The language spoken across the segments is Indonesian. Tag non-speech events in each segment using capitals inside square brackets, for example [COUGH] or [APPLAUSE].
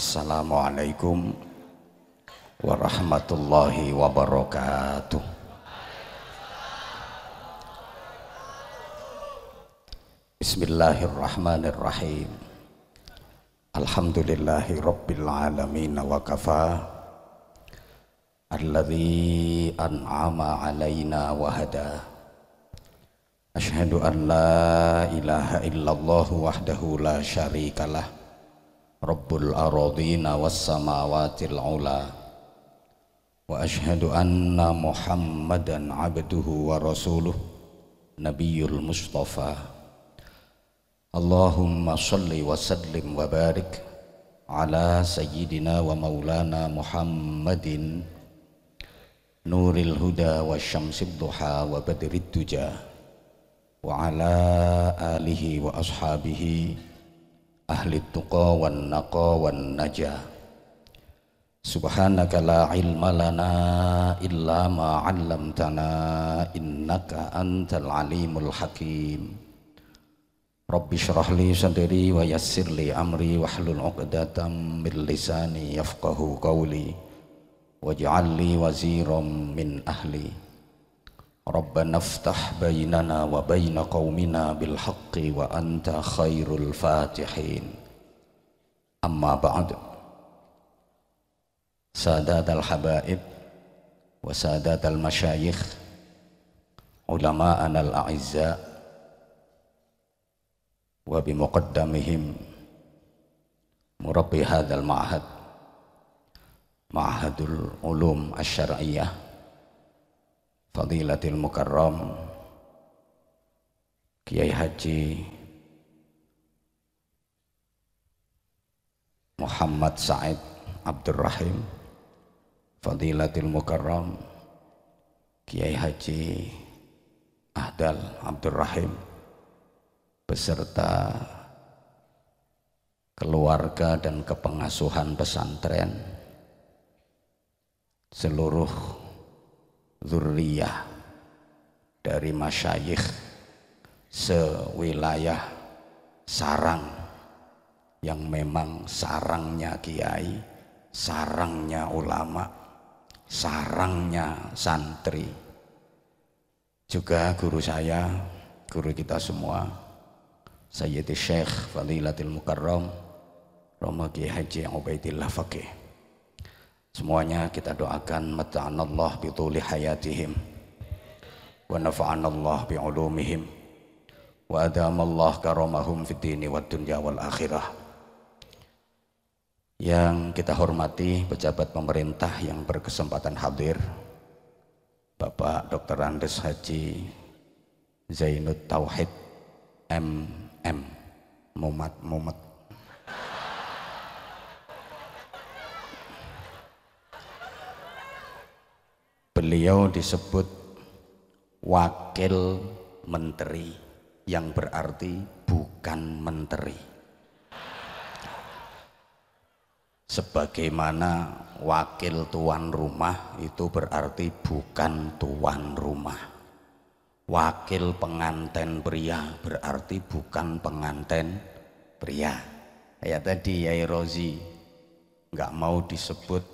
Assalamualaikum warahmatullahi wabarakatuh. Bismillahirrahmanirrahim. Alhamdulillahi rabbil alamin wa kafa. Alladhi an'ama alaina wa hada. Ashhadu an la ilaha illallah wahdahu la syarikalah Rabbul aradina was samawatil ula. Wa ashhadu anna Muhammadan abduhu wa rasuluh Nabiyul Mustafa. Allahumma salli wa sallim wa barik ala sayyidina wa maulana Muhammadin. Nuril huda wa syamsid duha wa badrid duja. Wa ala alihi wa ashabihi ahli tuqa wan naqa wan naja subhanaka la ilma lana illa ma 'allamtana innaka antal alimul hakim. Rabbi syrah li sadri wa yassir li amri wahlul 'uqdatam min lisani yafqahu qawli waj'al li waziran min ahli ربنا افتح بيننا وبين قومنا بالحق وأنت خير الفاتحين. أما بعد سادات الحبائب وسادات المشايخ علماءنا الأعزاء وبمقدمهم مربي هذا المعهد معهد العلوم الشرعية. Fadilatil Mukarram Kiai Haji Muhammad Said Abdurrahim Fadilatil Mukarram Kiai Haji Ahdal Abdurrahim beserta keluarga dan kepengasuhan pesantren seluruh zurriyah dari masyayikh sewilayah sarang yang memang sarangnya kiai sarangnya ulama sarangnya santri. Juga guru saya guru kita semua Sayyidi Syekh Fadilatil Mukarram Romaki Haji Ubaidillah Fakih Semuanya kita doakan mata'anallah bituli hayatihim wa nafa'anallah bi'ulumihim wa adamallah karamahum fid dini wad dunya wal akhirah yang kita hormati pejabat pemerintah yang berkesempatan hadir Bapak Dr. Andes Haji Zainud Tauhid M M Mumat Mumat Beliau disebut wakil menteri yang berarti bukan menteri. Sebagaimana wakil tuan rumah itu berarti bukan tuan rumah. Wakil penganten pria berarti bukan penganten pria. Kayak tadi Yai Rozi nggak mau disebut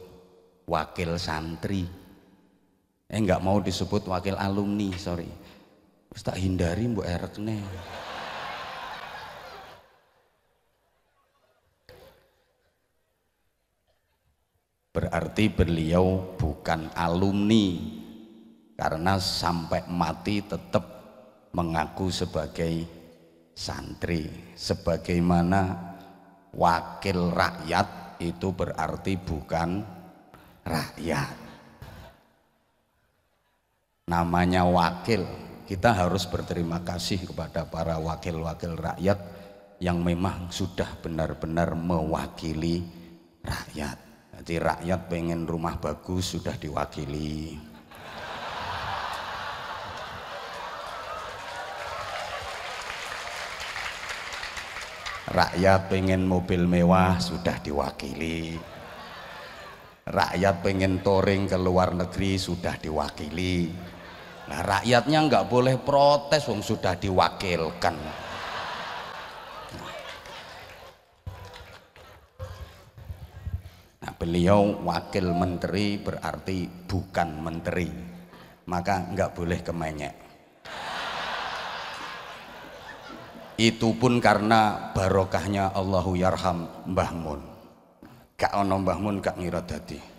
wakil santri eh nggak mau disebut wakil alumni sorry. Tak hindari mbok erekne berarti beliau bukan alumni karena sampai mati tetap mengaku sebagai santri. Sebagaimana wakil rakyat itu berarti bukan rakyat namanya wakil kita harus berterima kasih kepada para wakil-wakil rakyat yang memang sudah benar-benar mewakili rakyat. Jadi rakyat pengen rumah bagus sudah diwakili. Rakyat pengen mobil mewah sudah diwakili. Rakyat pengen touring ke luar negeri sudah diwakili nah rakyatnya nggak boleh protes wong sudah diwakilkan. Beliau wakil menteri berarti bukan menteri. Maka nggak boleh kemenyek. Itu pun karena barokahnya Allahu yarham Mbah Mun. Gak ono Mbah Mun gak ngira dadi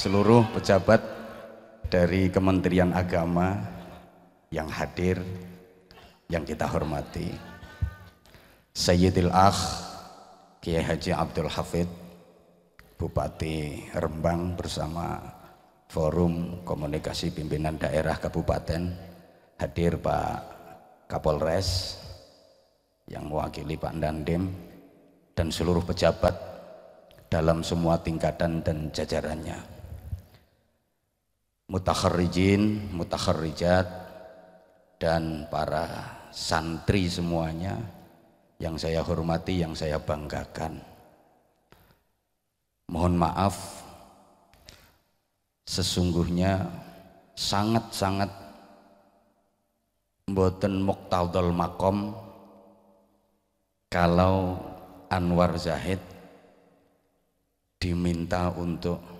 seluruh pejabat dari Kementerian Agama yang hadir yang kita hormati. Sayyidil Akh Kiai Haji Abdul Hafid Bupati Rembang bersama Forum Komunikasi Pimpinan Daerah Kabupaten hadir Pak Kapolres yang mewakili Pak Dandim dan seluruh pejabat dalam semua tingkatan dan jajarannya mutakharrijin, mutakharrijat dan para santri semuanya yang saya hormati, yang saya banggakan. Mohon maaf sesungguhnya sangat-sangat mboten muktadul makom kalau Anwar Zahid diminta untuk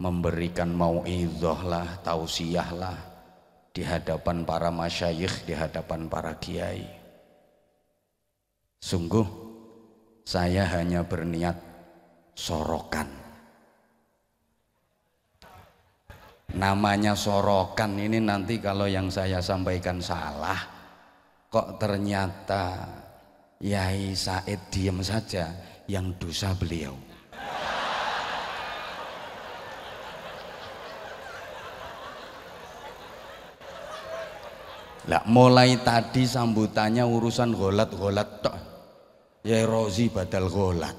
memberikan mau'idhah lah, tausiah lah di hadapan para masyayikh, di hadapan para kiai. Sungguh saya hanya berniat sorokan. Namanya sorokan ini nanti kalau yang saya sampaikan salah, kok ternyata Yai Said diam saja yang dosa beliau. Lah mulai tadi sambutannya urusan golat-golat tok. Ya Rozi badal golat.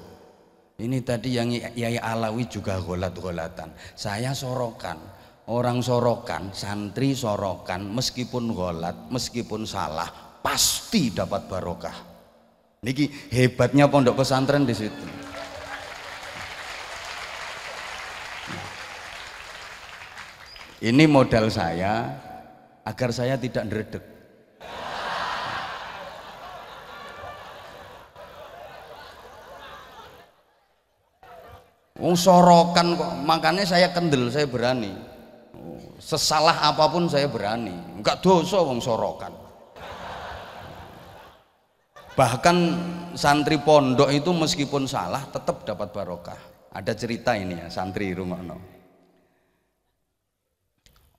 Ini tadi yang Yai Alawi juga golat-golatan. Saya sorokan, orang sorokan, santri sorokan, meskipun golat, meskipun salah, pasti dapat barokah. Niki hebatnya pondok pesantren di situ. Ini modal saya agar saya tidak neredek. Wong sorokan kok, makanya saya kendel, saya berani. Sesalah apa pun saya berani. Enggak dosa wong sorokan. Bahkan santri pondok itu meskipun salah tetap dapat barokah. Ada cerita ini ya, santri rumah no.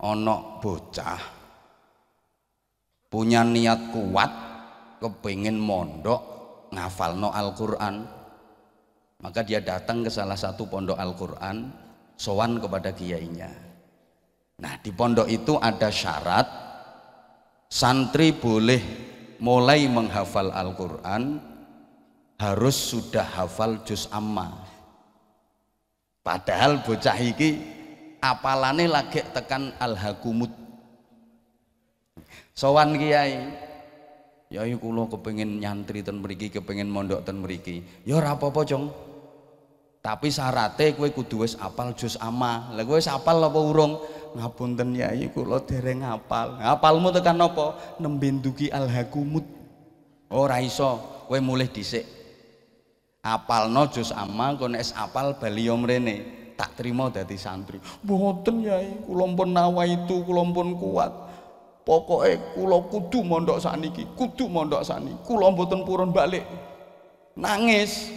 Ono bocah punya niat kuat kepingin mondok ngafalno Al-Quran. Maka dia datang ke salah satu pondok Al-Quran sowan kepada kiainya. Nah di pondok itu ada syarat santri boleh mulai menghafal Al-Quran harus sudah hafal juz amma. Padahal bocah iki apalane lagi tekan al-hakumut sowan kiai Yai kula kepengin nyantri ten mriki, kepengin mondok ten mriki. Ya ora apa-apa, Jong. Tapi syaratnya kowe kudu wis apal juz amma. Lah kowe wis apal apa urung? Ngapunten Yai, kula dereng apal. Apalmu tekan apa? Nembe nduki alhaqumut. Ora iso, kowe mulih dhisik. Apalno juz amma, kowe nek apal bali yo mrene. Tak terima dadi santri. Mboten Yai, kula pun nawa itu, kula pun kuat pokoknya kula kudu mondok saniki kudu mondok sani kula mboten purun balik. Nangis.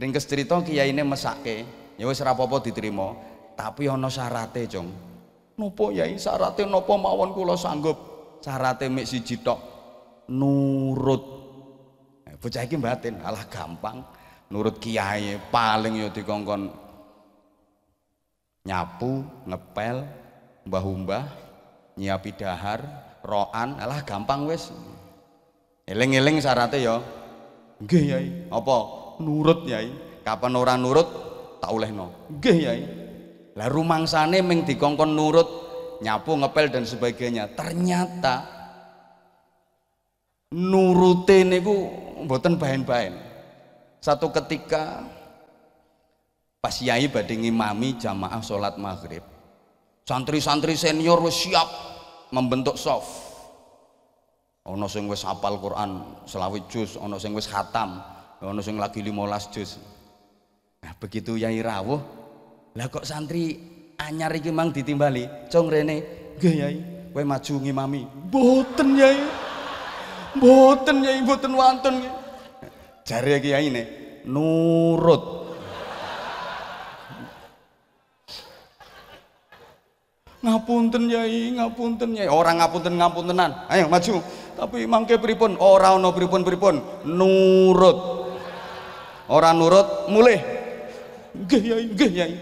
Ringkes cerita kiyaine mesake ya wis apa-apa diterima tapi ana syarate jong nopo yai? Syarate nopo mawon kula sanggup? Syarate mek siji nurut. Eh, bocah batin alah gampang. Nurut kiai paling ya dikongkon nyapu ngepel mbah-mbah nyiapi dahar roan alah gampang wes eling-eling syaratnya ya. Nggih yai. Apa? Nurut yai. Kapan orang nurut tak olehno nggih yai. Lah rumangsane ming dikongkon nurut nyapu ngepel dan sebagainya. Ternyata nurute niku mboten bahan-bahan satu ketika pas yai badhe ngimami jamaah sholat maghrib santri-santri senior siap membentuk soft ono sing wis hafal Quran selawi juz ono sing wis khatam ono sing lagi 15 juz. Nah begitu yai rawuh lah kok santri anyar iki mang ditimbali? Cong rene nggih yai kowe maju ngimami. Mboten yai mboten yai mboten wonten jare kiai ne nurut ngapunten yai ngapunten yai orang ngapunten ngapuntenan ayo maju. Tapi mangke pripun? Ora ana pripun-pripun nurut. Orang nurut mulai nggih yai yai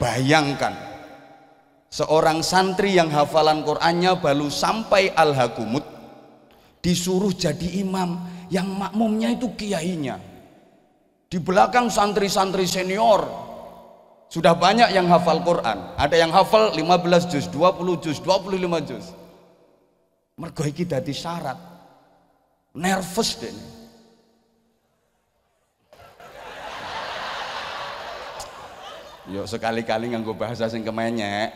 bayangkan seorang santri yang hafalan Qur'annya baru sampai al-hakumut disuruh jadi imam yang makmumnya itu kiainya. Di belakang santri-santri senior sudah banyak yang hafal Quran. Ada yang hafal 15 juz, 20 juz, 25 juz. Mergo iki dadi syarat. Nervous deh. Yuk sekali-kali nganggo bahasa sing kemenyek.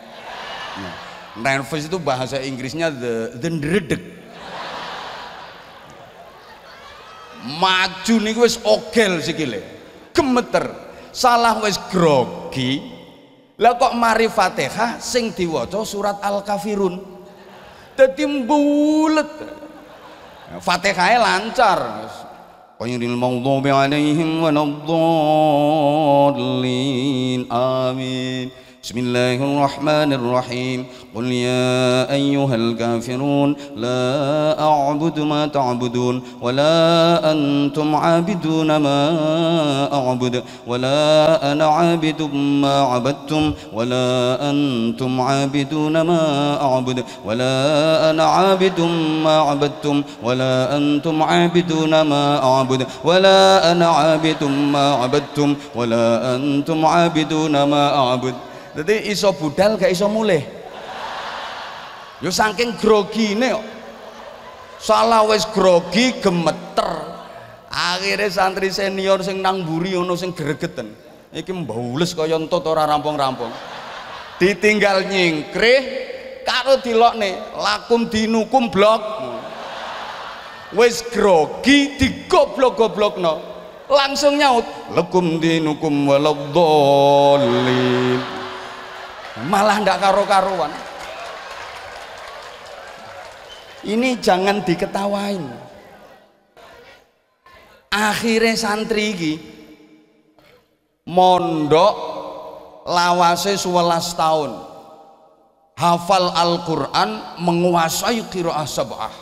Nah, nervous itu bahasa Inggrisnya the the ndredeg. Maju nih wis ogel sikile. Gemeter salah wis grogi. Lah kok mari fatihah sing diwaca surat al kafirun dadi mbulet. Fatihahnya e lancar. Qairil maghdubi alaihim amin. Bismillahirrahmanirrahim. قل يا أيها الكافرون لا أعبد ما تعبدون ولا أنتم عابدون ما أعبد ولا أنا عابد ما عبدتم ولا أنتم عابدون ما أعبد ولا أنا عابد ما عبدتم ولا أنتم عابدون ما أعبد ولا أنا عابد ما عبدتم ولا أنتم عابدون ما أعبد. Jadi iso budal gak iso mulih. Yo saking grogine kok. Salah wis grogi gemeter. Akhirnya santri senior sing nang buri ono sing gregeten. Iki mbaules kaya entut ora rampung-rampung. Ditinggal nyingkrih karo dilokne lakum dinukum blok wis grogi digoblok-goblokno. Langsung nyaut lakum dinukum waladhdallin malah ndak karo-karuan ini jangan diketawain. Akhirnya santri ini mondok lawase 11 tahun. Hafal Al-Quran menguasai kiraah sabah.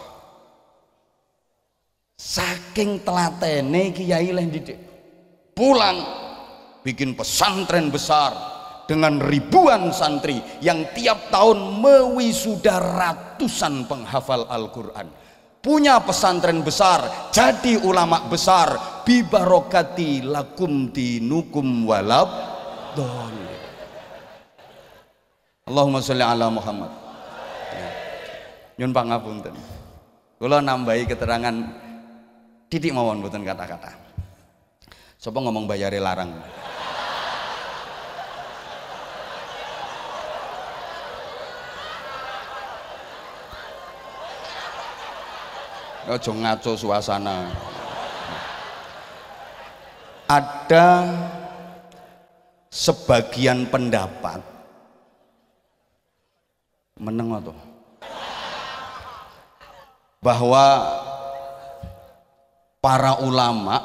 Saking telatene kiai leh didik pulang bikin pesantren besar dengan ribuan santri yang tiap tahun mewisuda ratusan penghafal Al-Quran. Punya pesantren besar jadi ulama besar. Bibarokati lakum dinukum walab dol Allahumma sholli ala Muhammad. Nyun pangapunten kula nambahi keterangan titik mawon mboten kata-kata. Sapa ngomong bayare larang aja ngaco suasana. Ada sebagian pendapat meneng atau bahwa para ulama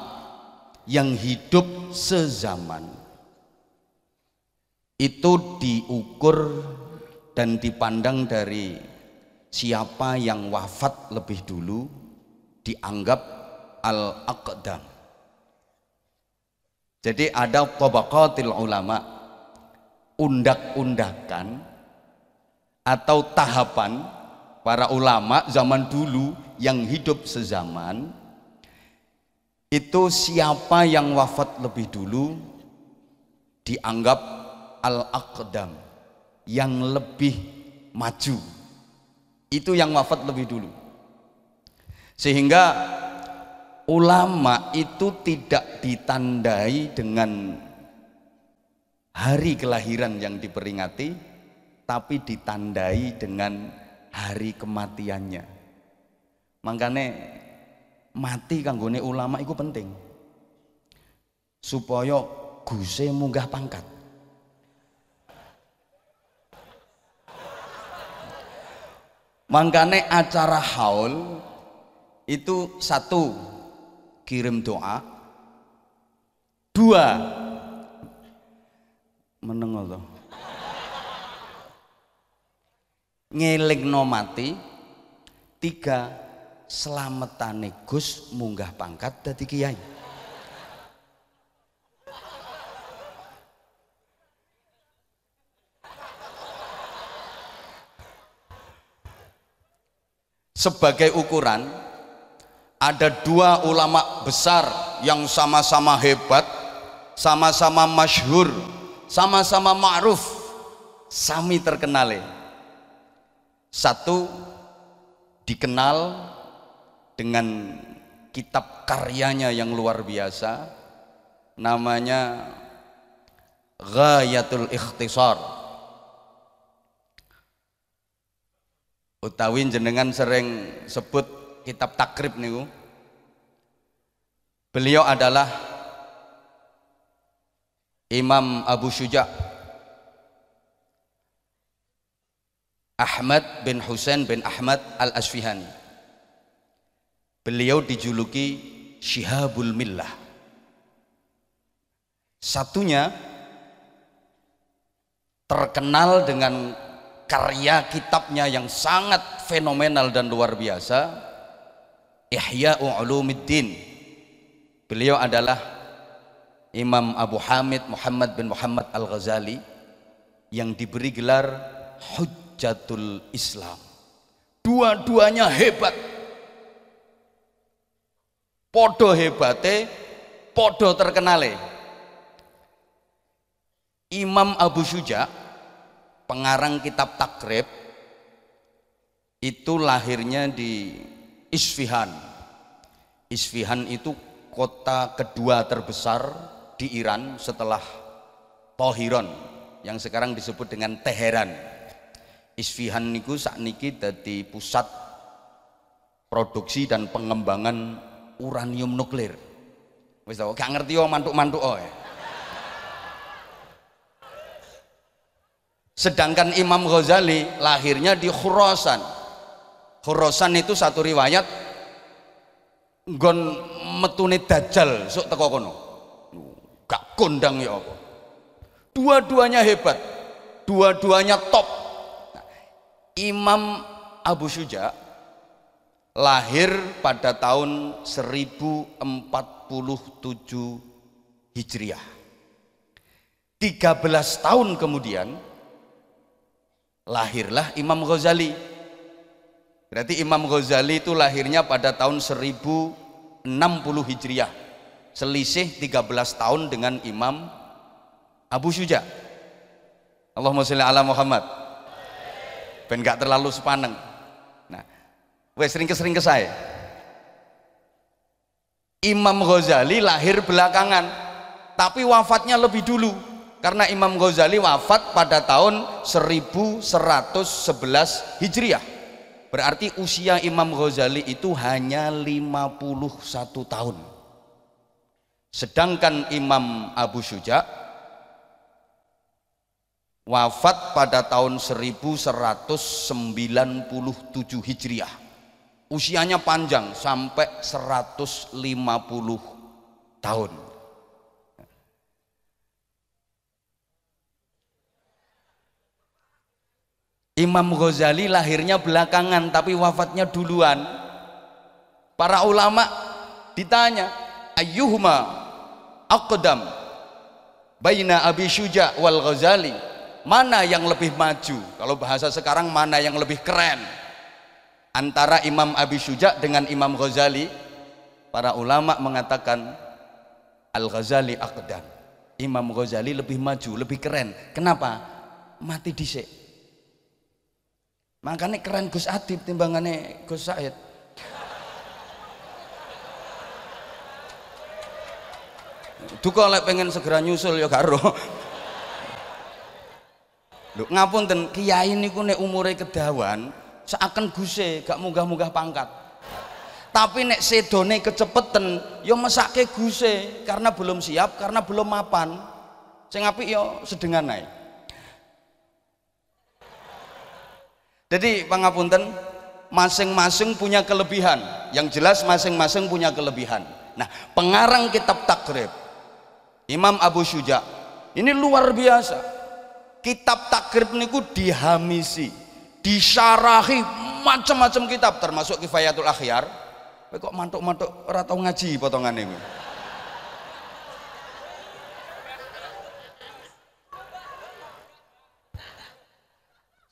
yang hidup sezaman itu diukur dan dipandang dari siapa yang wafat lebih dulu dianggap al-aqdam. Jadi ada tabaqatil ulama undak-undakan atau tahapan para ulama zaman dulu yang hidup sezaman itu siapa yang wafat lebih dulu dianggap al-aqdam yang lebih maju. Itu yang wafat lebih dulu sehingga ulama itu tidak ditandai dengan hari kelahiran yang diperingati tapi ditandai dengan hari kematiannya. Makanya mati kanggone ulama itu penting. Supaya guse munggah pangkat. Makanya acara haul itu satu kirim doa. Dua meneng Allah no mati. Tiga selametane Gus munggah pangkat dadi kiai. Sebagai ukuran ada dua ulama besar yang sama-sama hebat sama-sama masyhur sama-sama ma'ruf. Sami terkenal. Satu dikenal dengan kitab karyanya yang luar biasa namanya Ghayatul Ikhtisar. Utawi jenengan sering sebut kitab takrib niku beliau adalah Imam Abu Syuja. Ahmad bin Husain bin Ahmad Al-Asfihani. Beliau dijuluki Syihabul Millah. Satunya terkenal dengan karya kitabnya yang sangat fenomenal dan luar biasa Ihya Ulumuddin. Beliau adalah Imam Abu Hamid Muhammad bin Muhammad Al-Ghazali yang diberi gelar Hujjatul Islam. Dua-duanya hebat. Podo hebate podo terkenale. Imam Abu Syuja pengarang kitab takrib itu lahirnya di Isfihan Isfihan itu kota kedua terbesar di Iran setelah Tohiron yang sekarang disebut dengan Teheran. Isfihan niku niki dari pusat produksi dan pengembangan uranium nuklir. Wis gak ngerti oh mantuk-mantuk oh Sedangkan Imam Ghazali lahirnya di Khurasan. Khurasan itu satu riwayat gon metune dajjal sok teko kono. Gak kondang ya apa. Dua-duanya hebat. Dua-duanya top. Nah, Imam Abu Syuja lahir pada tahun 1047 Hijriah. 13 tahun kemudian lahirlah Imam Ghazali berarti Imam Ghazali itu lahirnya pada tahun 1060 Hijriah. Selisih 13 tahun dengan Imam Abu Syuja. Allahumma sholli ala Muhammad. Ben gak terlalu sepaneng. Nah wes sering kesering ke saya Imam Ghazali lahir belakangan tapi wafatnya lebih dulu. Karena Imam Ghazali wafat pada tahun 1111 Hijriah berarti usia Imam Ghazali itu hanya 51 tahun. Sedangkan Imam Abu Syuja wafat pada tahun 1197 Hijriah. Usianya panjang sampai 150 tahun Imam Ghazali lahirnya belakangan tapi wafatnya duluan. Para ulama ditanya ayyuhuma aqdam baina Abi Syuja wal Ghazali? Mana yang lebih maju? Kalau bahasa sekarang mana yang lebih keren? Antara Imam Abi Syuja dengan Imam Ghazali para ulama mengatakan Al-Ghazali aqdam. Imam Ghazali lebih maju lebih keren. Kenapa? Mati disek Makanya keren Gus Adib timbangannya Gus Said. Duka lek pengen segera nyusul ya karo. Lho ngapunten, kiai niku nek umure kedawan seakan guse, gak munggah-munggah pangkat. Tapi nek sedone kecepeten, yo ya mesake guse karena belum siap, karena belum mapan. Sing apik yo ya sedengan ae. Jadi pangapunten, masing-masing punya kelebihan. Yang jelas masing-masing punya kelebihan. Nah, pengarang kitab takrib Imam Abu Syuja ini luar biasa kitab takrib niku dihamisi disyarahi macam-macam kitab termasuk kifayatul akhyar kok mantuk-mantuk ora ngaji potongan ini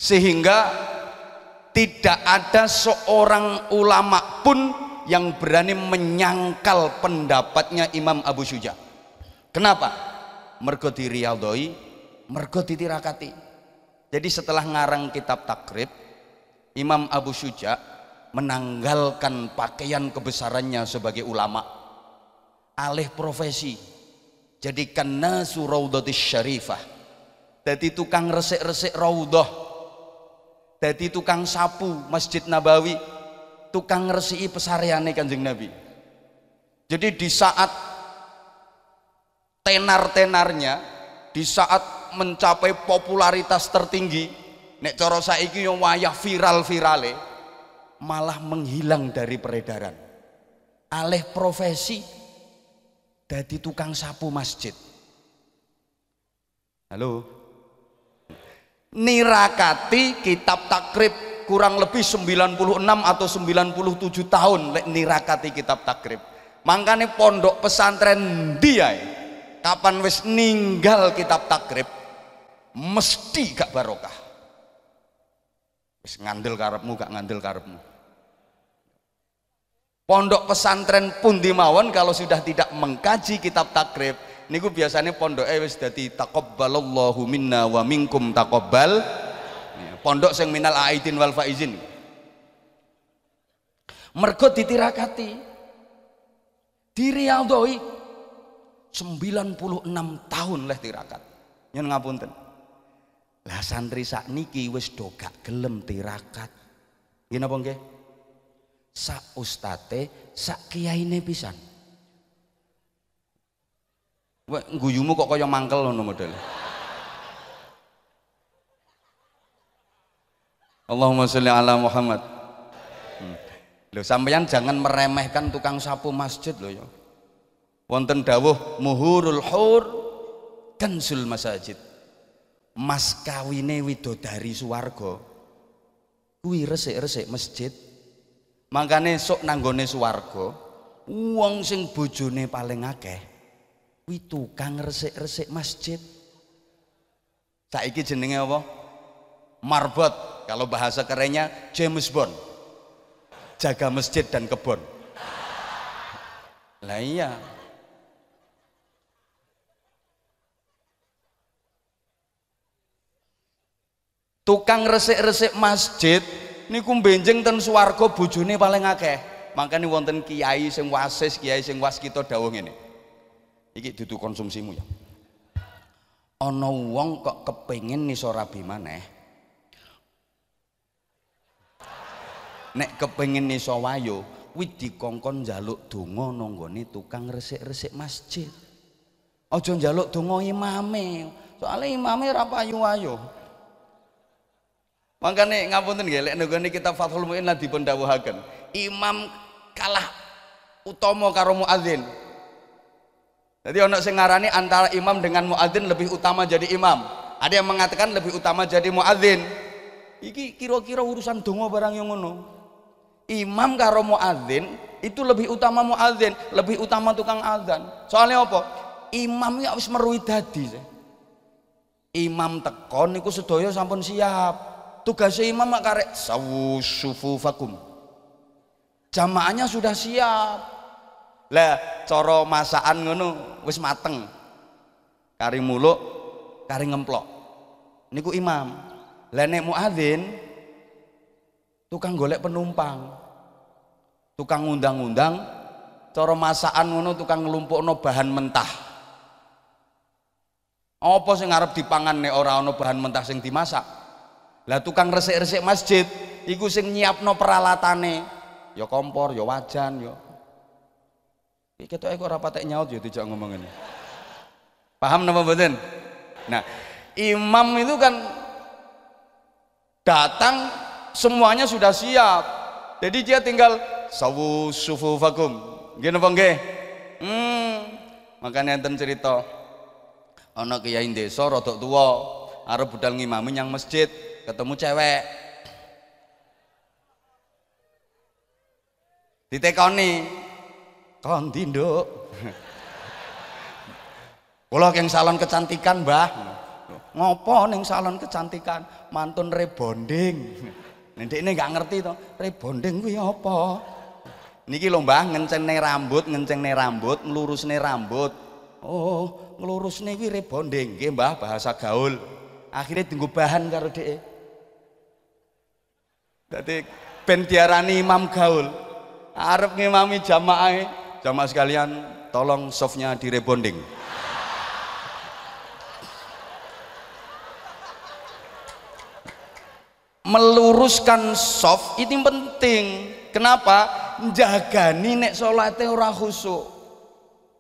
sehingga tidak ada seorang ulama pun yang berani menyangkal pendapatnya Imam Abu Syuja. Kenapa? mergo diriyadhoi mergo ditirakati. Jadi setelah ngarang kitab takrib Imam Abu Syuja menanggalkan pakaian kebesarannya sebagai ulama. Alih profesi jadikan nasu raudatis syarifah. Jadi tukang resik-resik raudah jadi tukang sapu Masjid Nabawi tukang resiki pesariane kanjeng Nabi. Jadi di saat tenar-tenarnya di saat mencapai popularitas tertinggi nek cara saiki yo wayah viral-virale malah menghilang dari peredaran. Alih profesi jadi tukang sapu masjid. Halo nirakati kitab takrib kurang lebih 96 atau 97 tahun nirakati kitab takrib. Makanya pondok pesantren dia kapan wis ninggal kitab takrib? Mesti gak barokah. Wis ngandel karepmu gak ngandel karepmu. Pondok pesantren pun dimawon kalau sudah tidak mengkaji kitab takrib niku biasanya pondok wis dadi taqabbalallahu minna wa minkum taqabbal pondok sing minal aidin wal faizin mergo ditirakati dirialdoi 96 tahun leh tirakat nyen ngapunten lah santri sak niki do gak gelem tirakat. Nggih napa nggih? Sak ustate, sak kiyaine pisan. Guyumu kok kaya mangkel ngono model. Allahumma sholli ala Muhammad. Hmm. Loh sampeyan jangan meremehkan tukang sapu masjid loh ya. Wonten dawuh muhurul hur kansul masajid mas kawine widodari suwarga kuwi resik-resik masjid makane sok nanggone suwarga wong sing bojone paling akeh kuwi tukang resik-resik masjid. Saiki jenenge apa? Marbot kalau bahasa kerennya James Bond. Jaga masjid dan kebon. Lah iya. Tukang resik-resik masjid niku benjeng ten swarga bojone paling akeh. Makanya wonten kiai sing wasis kiai sing was kita dawuh ngene iki dudu konsumsimu ya. Ana wong kok kepengin niso rabi maneh. Nek kepengin niso wayo kuwi dikongkon njaluk donga nanggone tukang resik-resik masjid. Aja njaluk donga imame. Soalnya imame ora payu-ayu Makanya ngapunten nggih lek nggone kita Fathul Muin lah dipun dawuhaken. Imam kalah utama karo muadzin. Jadi ono sing ngarani antara imam dengan muadzin lebih utama jadi imam. Ada yang mengatakan lebih utama jadi muadzin. Iki kira-kira urusan donga barang yang ngono. Imam karo muadzin itu lebih utama muadzin, lebih utama tukang azan. Soalnya apa? Imam ya wis meruwi dadi. Imam tekon niku sedaya sampun siap tugas imam mak karek sawu vakum jamaahnya sudah siap lah coro masakan ngono wis mateng. Kari muluk kari ngemplok. Niku imam. Lah nek muadzin tukang golek penumpang. Tukang undang-undang coro masakan ngono tukang ngelumpukno bahan mentah. Apa sing ngarep dipangan nek ora ana bahan mentah sing dimasak? Lah tukang resik-resik masjid iku sing nyiapno peralatane ya kompor ya wajan ya ketoke kok ora patek nyaut ya dijak ngomong ini paham napa mboten? Nah imam itu kan datang semuanya sudah siap. Jadi dia tinggal sawu sufufakum nggih napa nggih? Hmm makanya enten cerita ana kiai desa rada tuwa arep budal ngimami yang masjid ketemu cewek. Ditekoni kondi nduk kula yang salon kecantikan mbah ngopo ning salon kecantikan mantun rebonding ini nggak ngerti to, rebonding kuwi apa? Niki lho Mbah ngencenge rambut, ngencenge rambut, nglurusne rambut. Oh, nglurusne kuwi rebonding nggih Mbah bahasa gaul. Akhirnya tunggu bahan karo dhek. Dadi ben diarani imam gaul. Arep ngimami jamaah, jamaah sekalian tolong softnya direbonding. meluruskan soft ini penting. Kenapa? Jagani nek salate ora khusuk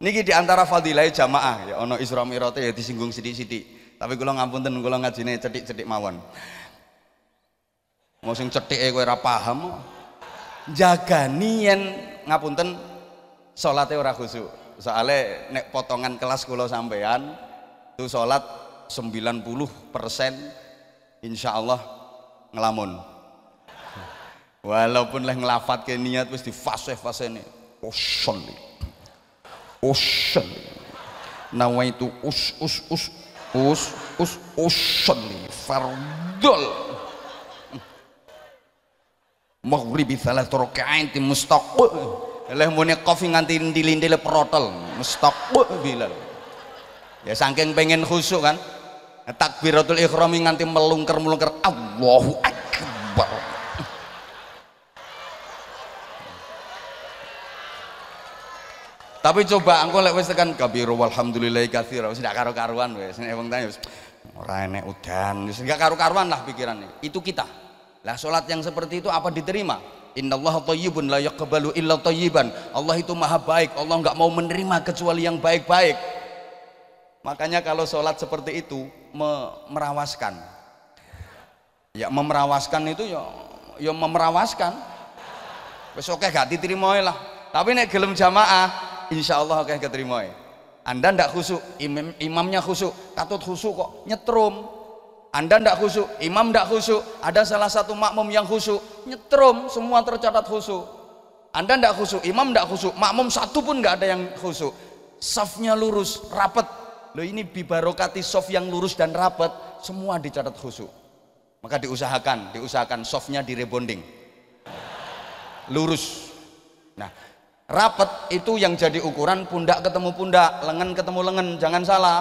niki di antara fadilah jamaah. Ya ono Isra Mi'raj ya disinggung sithik-sithik. Tapi kula ngapunten kula ngajine cetik-cetik mawon. Mau sing cethike kowe ora paham. Jagani yen ngapunten salate ora khusuk soalnya nek potongan kelas kula sampean itu salat 90 persen insya Allah ngelamun. Walaupun leh ngelafat ke niat wis di fase fase ini usolli usolli nawaitu us us us us us usolli fardol maghribi salah rakaat mustaq leh muni kofi nganti ndili-ndili protol mustaq bilal. Ya saking pengen khusuk kan? Takbiratul ikhram nganti melungker-melungker Allahu akbar. Tapi coba engko lek wis tekan kabiru walhamdulillah katsira wis ndak karo-karuan wis. Nek wong tanya wis ora enek udan. Wis enggak karo-karuan lah pikirannya. Itu kita. Lah salat yang seperti itu apa diterima Innallaha thayyibun la yaqbalu illa thayyiban. Allah itu maha baik. Allah enggak mau menerima kecuali yang baik-baik. Makanya kalau sholat seperti itu me merawaskan. Ya memerawaskan itu ya ya memerawaskan. Wes oke gak diterima lah. Tapi nek gelem jamaah, insya Allah oke keterima. Anda ndak khusuk, imam, imamnya khusuk, katut khusuk kok nyetrum. Anda ndak khusuk, imam ndak khusuk, ada salah satu makmum yang khusuk, nyetrum, semua tercatat khusuk. Anda ndak khusuk, imam ndak khusuk, makmum satu pun nggak ada yang khusuk. Safnya lurus, rapet, Loh ini bibarokati soft yang lurus dan rapat, semua dicatat khusyuk. Maka diusahakan, diusahakan softnya di rebonding. Lurus. Nah, rapat itu yang jadi ukuran pundak ketemu pundak, lengan ketemu lengan, jangan salah.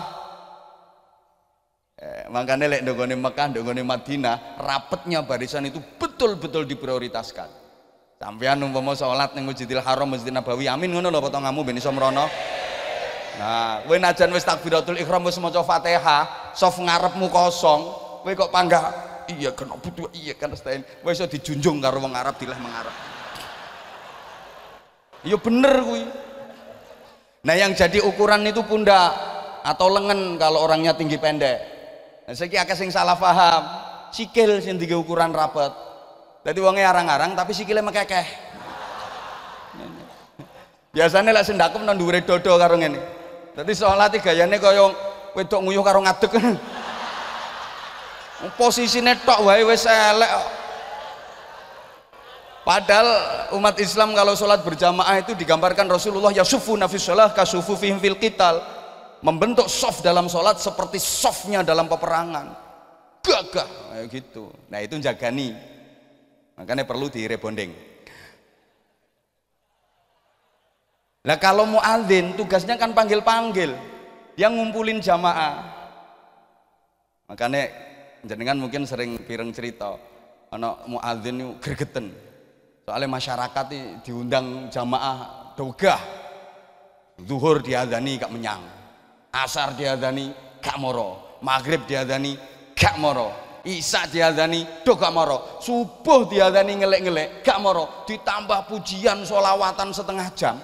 Eh, makanya lek dongone Mekah, dongone Madinah, rapatnya barisan itu betul-betul diprioritaskan. Sampean umpama sholat ning Masjidil Haram, Masjid Nabawi, amin ngono lho potonganmu ben iso merono. Nah, kowe najan wis takbiratul ihram wis maca Fatihah, soft ngarepmu kosong, kowe kok panggah iya kan butuh iya kan stain. Kowe iso dijunjung karo wong Arab dileh mengarep. Ya bener kuwi. Nah, yang jadi ukuran itu pundak atau lengan kalau orangnya tinggi pendek. Nah, akeh sing salah paham. Sikil sing tinggi ukuran rapat. Jadi wongnya arang-arang tapi sikile mekekeh. [LAUGHS] Biasanya lah sendakum nang dhuwure dodo karo ngene. Jadi sholat gayane kaya wedok nguyuh karo ngadeg. [LAUGHS] Posisine tok wae wis elek. Padahal umat Islam kalau sholat berjamaah itu digambarkan Rasulullah ya sufu nafis sholat kasufu fihim fil qital membentuk soft dalam sholat seperti softnya dalam peperangan gagah kayak gitu nah itu jagani makanya perlu di rebonding Lah kalau muadzin tugasnya kan panggil-panggil, dia ngumpulin jamaah. Makanya jenengan mungkin sering pireng cerita, anak muadzin itu gregeten. Soalnya masyarakat diundang jamaah dogah. Zuhur diadani gak menyang. Asar diadani gak moro. Maghrib diadani gak moro. Isa diadani do gak moro. Subuh diadani ngelek-ngelek gak moro. Ditambah pujian solawatan setengah jam.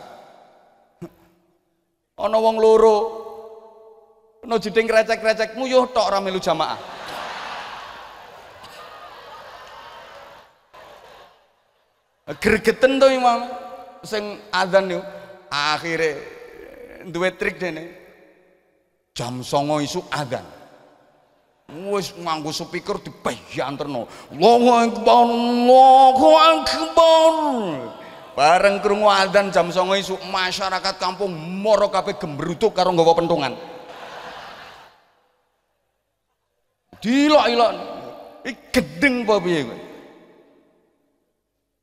[LAUGHS] Ana wong loro. Ana jeding krecek-krecek nguyuh tok ora melu jamaah. [LAUGHS] Gregeten to imam. Sing adzan niku akhire duwe trik dene jam songo isuk adzan. Wis nganggo speaker dibayanterno. Allahu akbar Allahu akbar. Bareng krungu adzan jam songo isuk masyarakat kampung moro kabeh gembrutuk karo nggawa pentungan. Dilok-ilok iki gedeng apa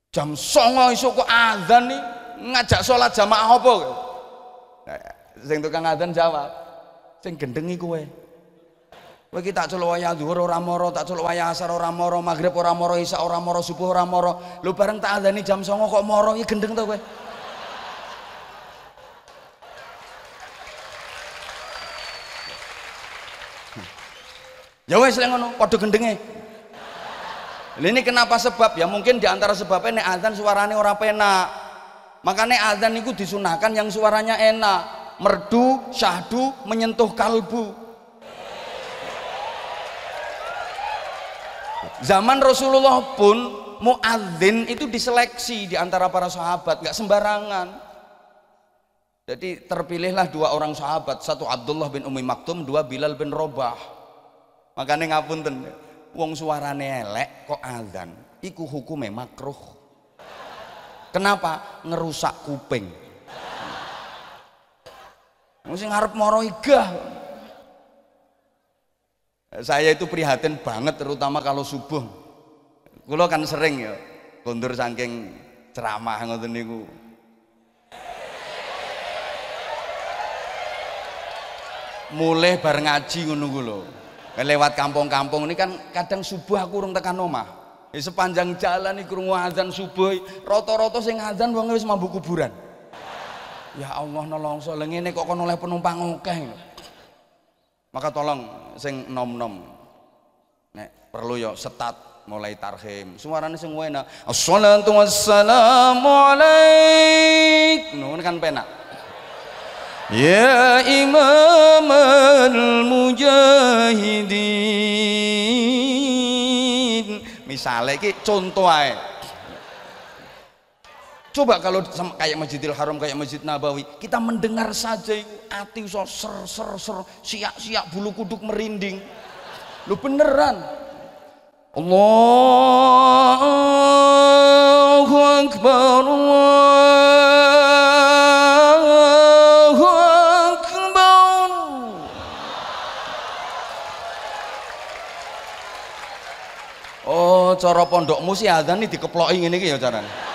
jam songo isuk kok adzan nih ngajak sholat jamaah apa kowe? Sing tukang adzan jawab sing gendengi kowe kowe iki tak celuk wayah zuhur ora moro tak celuk wayah asar ora moro maghrib ora moro isya ora moro subuh ora moro. Lu bareng tak adzani jam songo kok moro iki gendeng to kowe? Ya wes lek ngono padha gendenge. Ini kenapa sebab? Ya mungkin di antara sebabnya nek azan suaranya orang penak. Makanya azan itu disunahkan yang suaranya enak, merdu, syahdu, menyentuh kalbu. Zaman Rasulullah pun muadzin itu diseleksi di antara para sahabat, nggak sembarangan. Jadi terpilihlah dua orang sahabat, satu Abdullah bin Umi Maktum, dua Bilal bin Robah. Makanya ngapunten, wong suarane elek kok azan iku hukume makruh kenapa ngerusak kuping mesti ngarep moro igah. Saya itu prihatin banget terutama kalau subuh. Kula kan sering ya kondur saking ceramah ngoten niku. Mulai bar ngaji ngono ku lho. Lewat kampung-kampung ini kan kadang subuh aku urung tekan omah. Di sepanjang jalan iki krungu azan subuh rata-rata sing azan wong wis mambu kuburan ya Allah nolongso lha ngene kok kono oleh penumpang akeh. Maka tolong sing nom-nom. Nek perlu yo setat mulai tarhim. Suarane sing enak. Assalatu wassalamu alaik ngono kan penak. Ya Imam al-Mujahidin Misalnya ini contoh aja Coba kalau sama kayak Masjidil Haram, kayak Masjid Nabawi, kita mendengar saja itu hati so ser ser ser, siak siak bulu kuduk merinding. Lu beneran. Allahu Akbar. Allahu Akbar. Oh, cara pondokmu sih adzan iki dikeploki ngene iki ya carane.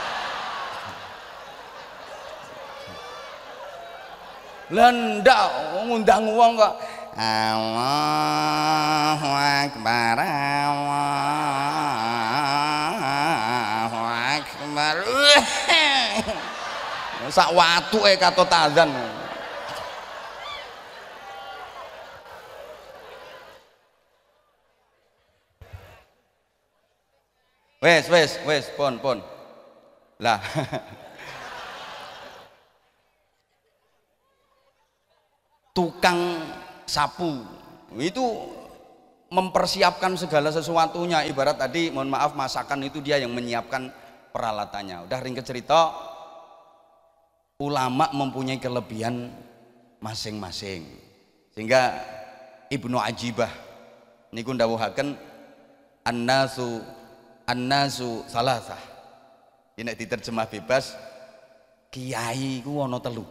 Lah ndak ngundang wong kok. Allahu Akbar Allahu Akbar. Sak watuke katut azan wes wes wes pon pon. Lah [LAUGHS] tukang sapu. Itu mempersiapkan segala sesuatunya. Ibarat tadi mohon maaf masakan itu dia yang menyiapkan peralatannya. Udah ringkes cerita ulama mempunyai kelebihan masing-masing. Sehingga Ibnu Ajibah niku ndawuhaken annasu annasu salasah. Ini diterjemah bebas kiai ku ana telu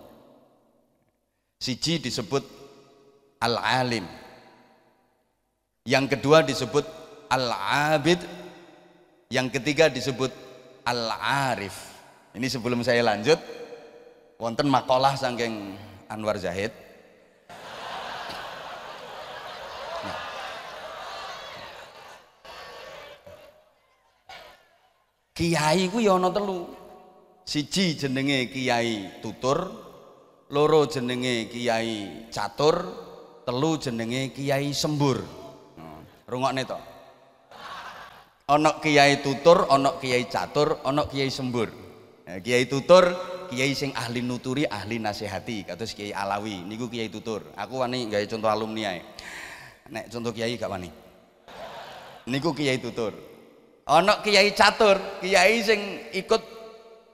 siji disebut al-alim yang kedua disebut al-abid yang ketiga disebut al-arif ini sebelum saya lanjut wonten makalah saking Anwar Zahid. Kiai ku ya ana telu. Siji jenenge Kiai Tutur, loro jenenge Kiai Catur, telu jenenge Kiai Sembur. Rungokne to. Ana Kiai Tutur ana Kiai Catur ana Kiai Sembur. Nah, Kiai Tutur Kiai sing ahli nuturi ahli nasihati kados Kiai Alawi. Niku Kiai Tutur. Aku wani gawe contoh alumni ae. Nek contoh Kiai gak wani. Niku Kiai Tutur. Ana Kiai Catur Kiai sing ikut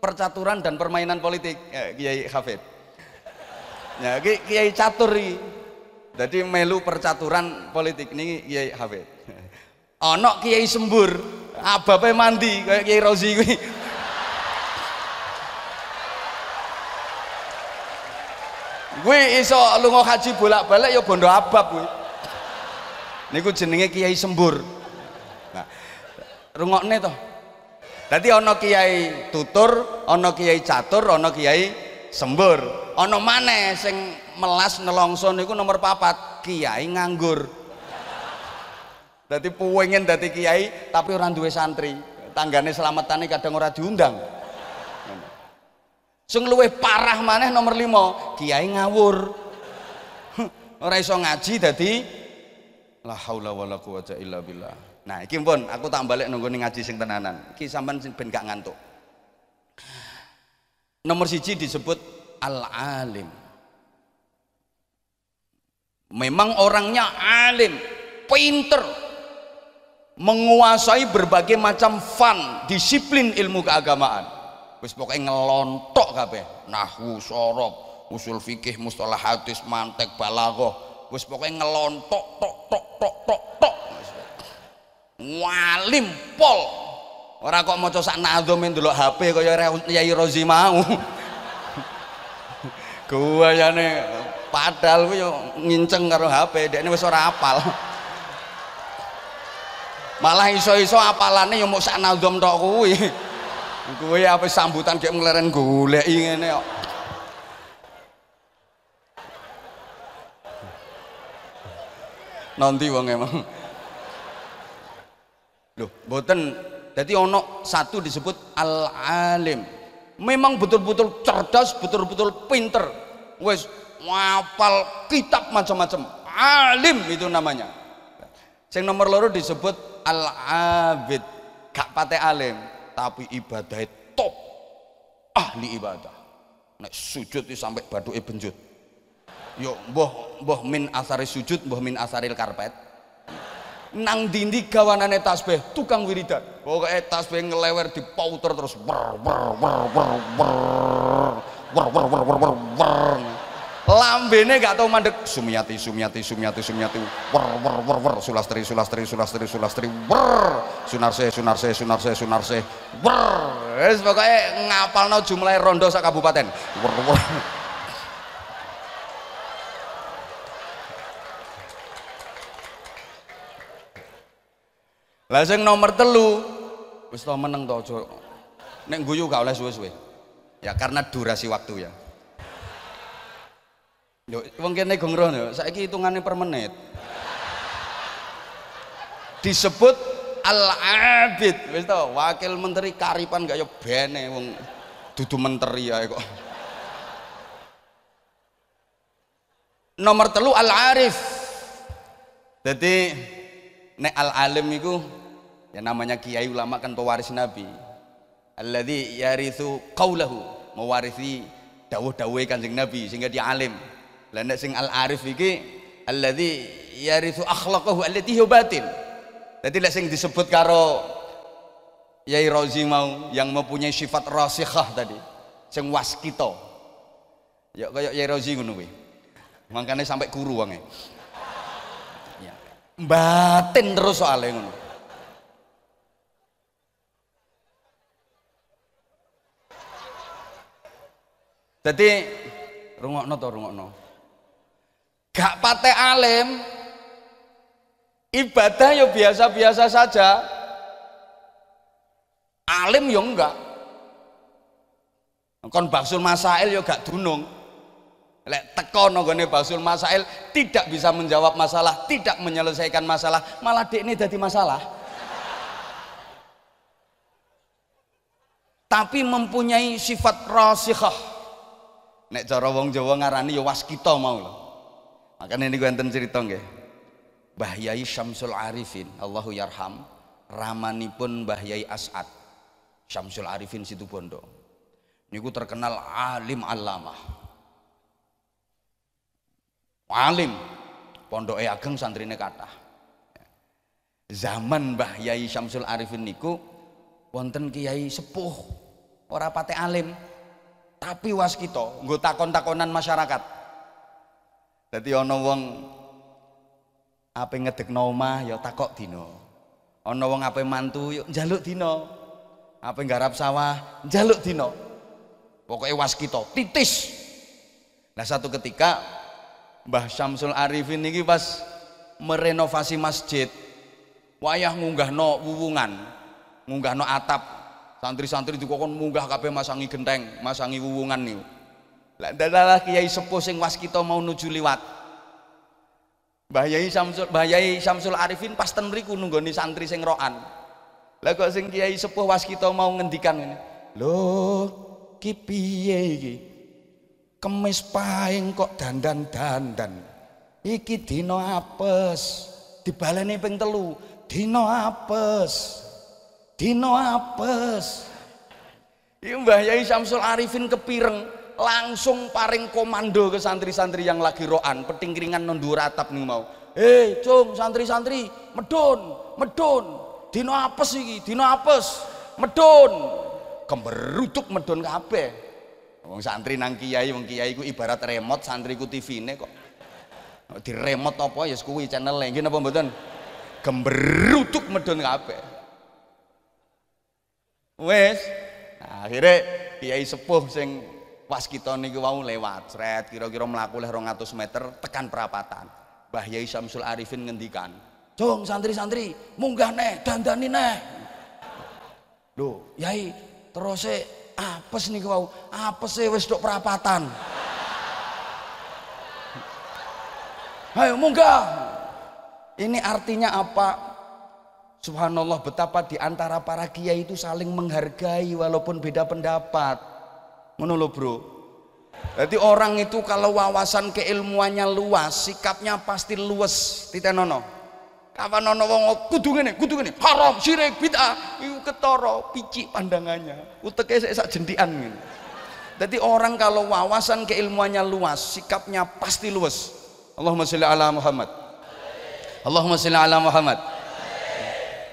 percaturan dan permainan politik. Ya, Kiai Hafid ya Kiai Catur iki jadi melu percaturan politik ini Kiai Hafid. [LAUGHS] Ono Kiai Sembur, abape mandi kayak Kiai Rozi kuwi. [LAUGHS] Kuwi iso lunga haji bolak-balik ya bondo abab kuwi. Niku jenenge Kiai Sembur. Nah, rungokne to. Dadi ana Kiai Tutur, ana Kiai Catur, ana Kiai Sembur. Ana maneh sing melas nelongso niku nomor papat kiai nganggur. Dadi puwengen dadi kiai tapi orang duwe santri. Tanggane selamatane kadang ora diundang. Sing luwih parah maneh nomor lima kiai ngawur. [LAUGHS] Ora iso ngaji dadi la haula wala quwata illa billah. Nah iki pun aku tak balik nunggu ngaji sing tenanan. Iki sampean ben gak ngantuk nomor siji disebut al alim Memang orangnya alim, pinter, menguasai berbagai macam fun, disiplin ilmu keagamaan. Wis pokoknya ngelontok kabeh, nahwu, sorob, usul fikih, mustalah hadis, mantek, balaghah. Wis pokoknya ngelontok tok tok tok tok tok. Walim pol. Ora kok maca sak nadzom ndelok HP kaya Yai Rozi mau. [LAUGHS] Gua yane padahal gue yo nginceng karo HP ini wis ora apal. Malah iso-iso apalane yo mau sak naldom tok kuwi. [LAUGHS] Kuwi apa sambutan kayak ngeleren goleki ngene kok. Nanti wong emang. Loh boten jadi ono satu disebut al alim memang betul-betul cerdas betul-betul pinter. Wes ngapal kitab macam-macam. Alim itu namanya. Yang nomor loro disebut al abid gak pate alim tapi ibadah top. Ahli ibadah. Nek sujud itu sampai badu benjut. Yo boh boh min asari sujud boh min asaril karpet nang dindi gawanane tasbih tukang wiridan pokoknya tasbih ngelewer di pauter terus ber ber ber ber ber ber ber ber ber ber lambene gak tau mandek sumiati sumiati sumiati sumiati wer wer wer wer sulastri sulastri sulastri sulastri wer sunarse sunarse sunarse sunarse wer wis pokoke ngapalno jumlah rondo sak kabupaten wer wer Lah sing nomor telu wis to meneng to aja nek guyu gak oleh suwe-suwe. Ya karena durasi waktu ya. Yo, wong kene gong rono, saiki hitungane per menit. Disebut Al-Abid, wis to, wakil menteri karipan gak yo bene wong dudu menteri ya kok. Nomor telu Al-Arif. Jadi nek Al-Alim iku ya namanya kiai ulama kan pewaris Nabi. Alladzi yarithu qaulahu, mewarisi dawuh-dawuhe Kanjeng Nabi sehingga dia alim. Lah sing al-arif iki alladzi yarithu akhlaqahu allati huwa batin. Dadi sing disebut karo Yai Rozi mau yang mempunyai sifat rasikhah tadi, sing waskito. Ya kaya Yai Rozi ngono kuwi. Makane sampai kuru wonge. Ya. Batin terus soalnya ngono. Jadi rungokno to rungokno. Gak pate alim ibadah ya biasa-biasa saja. Alim ya enggak. Kon baksul masail ya gak dunung. Lek teko nonggone baksul masail tidak bisa menjawab masalah tidak menyelesaikan masalah malah dek ini jadi masalah. Tapi mempunyai sifat rasikhah nek cara wong Jawa ngarani ya waskita mau lho. Makanya ini gue enten cerita nggih. Mbah Yai Syamsul Arifin Allahu yarham ramanipun Mbah Yai As'ad Syamsul Arifin situ Bondo niku terkenal alim alamah. Alim. Pondok ageng santrine kathah. Zaman Mbah Yai Syamsul Arifin niku wonten kiai sepuh ora pate alim tapi waskita nggo takon-takonan masyarakat. Dadi ana wong ape ngedekno omah ya takok dina. Ana wong ape mantu yuk njaluk dina. Ape nggarap sawah njaluk dina. Pokoknya waskita titis. Nah satu ketika Mbah Syamsul Arifin ini pas merenovasi masjid wayah ngunggahno wuwungan ngunggahno atap santri-santri juga kon munggah kabeh masangi genteng masangi wuwungan niku. Lah dadalah kiai sepuh sing waskita mau nuju liwat. Mbah Yai Samsul Mbah Yai Samsul Arifin pas ten mriku nunggoni santri sing roan lah kok sing kiai sepuh waskita mau ngendikan ngene? Lho ki piye iki? Kemis paing kok dandan-dandan. Iki dina apes. Dibaleni ping telu. Dina apes dino apes. Ini Mbah Yai Samsul Arifin kepireng langsung paring komando ke santri-santri yang lagi roan petingkringan nondur atap nih mau. Eh cung santri-santri medon medon dino apes iki dino apes medon kemberutuk medon kabeh. Wong santri nang kiai wong kiai ku ibarat remote santri ku TV ne kok. Di remote apa ya kuwi channel nggih napa mboten? Gemberutuk medon kabeh wes. Nah, akhirnya kiai sepuh sing pas kita niku wau lewat sret kira-kira mlaku leh 200 meter tekan perapatan. Mbah Yai Samsul Arifin ngendikan Jong santri-santri munggah neh dandani neh. Lho Yai terus e apes niku wau? Apes e wis tok perapatan? Ayo munggah. Ini artinya apa Subhanallah betapa di antara para kiai itu saling menghargai walaupun beda pendapat. Ngono bro. Jadi orang itu kalau wawasan keilmuannya luas, sikapnya pasti luas. Titenono. Kapan ono wong kudu ngene, kudu ngene, haram, syirik, bid'ah, iku ketara, picik pandangannya. Uteke sak sak jentikan ngene. Jadi orang kalau wawasan keilmuannya luas, sikapnya pasti luas. Allahumma sholli ala Muhammad. Allahumma sholli ala Muhammad.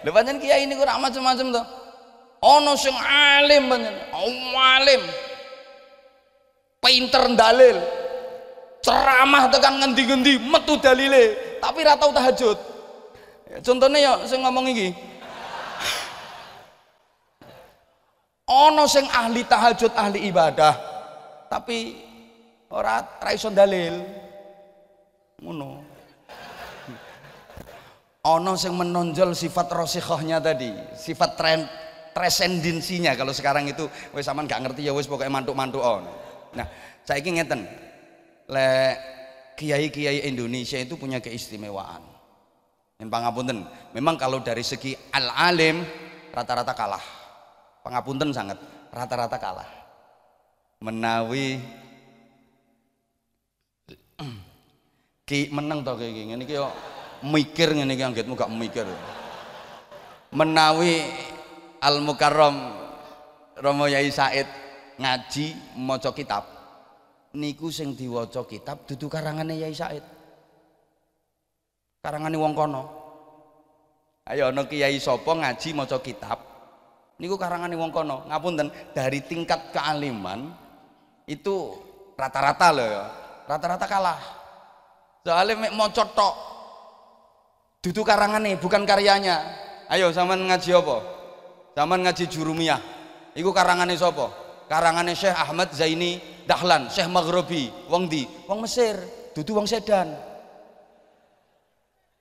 Lha pancen kiai niku ora macam-macam to. Ana sing alim pancen, alim. Pinter dalil. Ceramah tekan ngendi-ngendi metu dalile, tapi ora tau tahajud. Ya, contohnya ya sing ngomong iki. Ana sing ahli tahajud, ahli ibadah, tapi ora ra iso dalil. Ngono ono yang menonjol sifat rosikhahnya tadi sifat tren tresendensinya kalau sekarang itu wes sama nggak ngerti ya wes pokoknya mantuk-mantuk on nah saya ingin ngeten. Le kiai-kiai Indonesia itu punya keistimewaan. Yang pangapunten memang kalau dari segi al-alim rata-rata kalah. Pangapunten sangat rata-rata kalah. Menawi [CLEARS THROAT] ki menang tau kayak gini ini kyo mikir ngene iki anggitmu gak mikir. Menawi Al Mukarram Romo Yai Said ngaji maca kitab niku sing diwaca kitab dudu karangane Yai Said. Karangane wong kono. Ayo ana kiai sapa ngaji maca kitab niku karangane wong kono. Ngapunten dari tingkat kealiman itu rata-rata loh ya. Rata-rata kalah. Soalnya mau tok Dudu karangane bukan karyanya. Ayo zaman ngaji apa? Zaman ngaji Jurumiyah. Iku karangane sapa? Karangane Syekh Ahmad Zaini Dahlan, Syekh Maghribi, wong di, wong Mesir, dudu wong Sedan.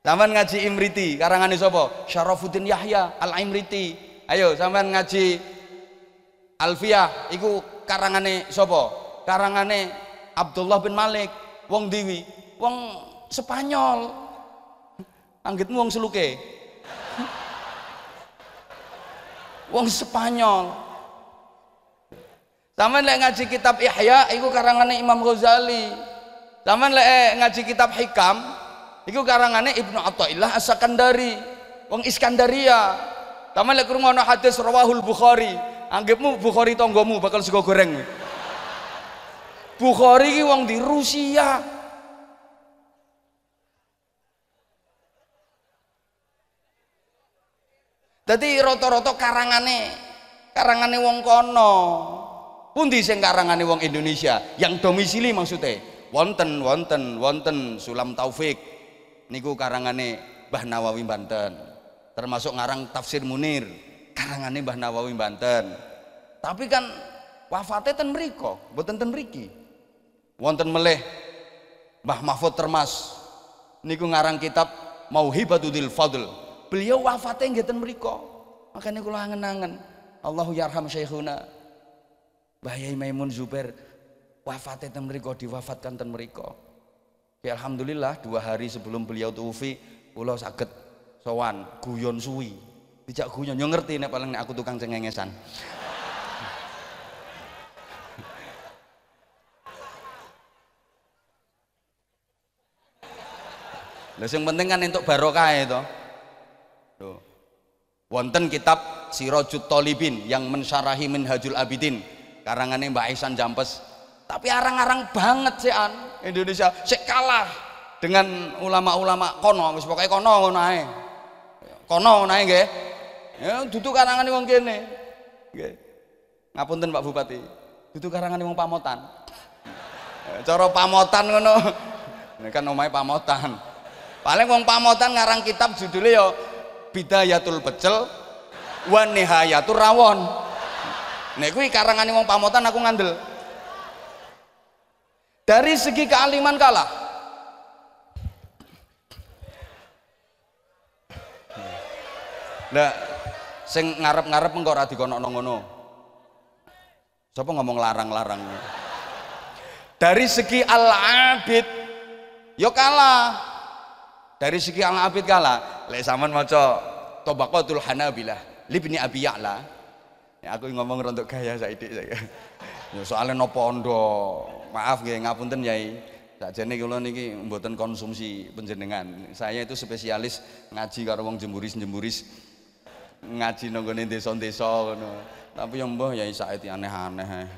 Zaman ngaji Imriti, karangane sapa? Syarafuddin Yahya Al-Imriti. Ayo zaman ngaji Alfiyah, iku karangane sapa? Karangane Abdullah bin Malik, wong Diwi, wong Spanyol, Anggitmu wong seluke. wong Spanyol. Sama lek ngaji kitab Ihya iku karangane Imam Ghazali. Zaman lek eh, ngaji kitab hikam, iku karangane Ibnu Athaillah As-Sakandari, wong Iskandaria. Zaman lek krungono hadis rawahul Bukhari, anggapmu Bukhari tonggomu bakal sego goreng. Bukhari ki wong di Rusia. Dadi rata-rata karangane karangane wong kono. Pundi sing karangane wong Indonesia? Yang domisili maksudnya? Wonten wonten wonten Sulam Taufik. Niku karangane Mbah Nawawi Banten. Termasuk ngarang Tafsir Munir. Karangane Mbah Nawawi Banten. Tapi kan wafatnya ten mriko mboten ten mriki. Wonten meleh Mbah Mahfud Termas. Niku ngarang kitab Mauhibatul Fadl beliau wafatnya nggih ten mriko makanya kula angen-angen Allahu yarham syekhuna Bahaya Maimun Zubair wafatnya ten mriko diwafatkan ten mriko. Ya alhamdulillah dua hari sebelum beliau tufi kula saged sowan guyon suwi. Dijak guyon yo ngerti nek paling nek aku tukang cengengesan. Lah sing penting kan untuk barokah itu. Wonten kitab Sirajut Talibin yang mensyarahi Minhajul Abidin. Karangannya Mbak Aisan Jampes. Tapi arang-arang banget sih an Indonesia. Sih kalah dengan ulama-ulama kono wis pokoknya kono ngono ae. Kono ngono ae nggih. Ya dudu karangane wong kene. Nggih. Ngapunten Pak Bupati? Dudu karangane wong pamotan. Cara pamotan ngono. Kan omahe pamotan. Paling wong pamotan ngarang kitab judulnya ya Bidayatul Pecel wa Nihayatul Rawon Nek kuwi karangane wong pamotan aku ngandel. Dari segi kealiman kalah. Lah sing ngarep-ngarep engko ora dikonokno ngono. Sapa ngomong larang-larang? Dari segi al-abid yo kalah. Dari segi al-abid kalah. Lek sampean maca Tabaqatul Hanabilah, Libni Abi Ya'la, Ya, aku ngomong rontok gaya saidik saya. Ya soalnya no pondo. Maaf nggih ngapunten Yai. Sakjane kula niki mboten konsumsi penjenengan. Saya itu spesialis ngaji karo wong jemburis-jemburis. Ngaji nang desa-desa ngono. Tapi yang mbah Yai Said aneh-aneh.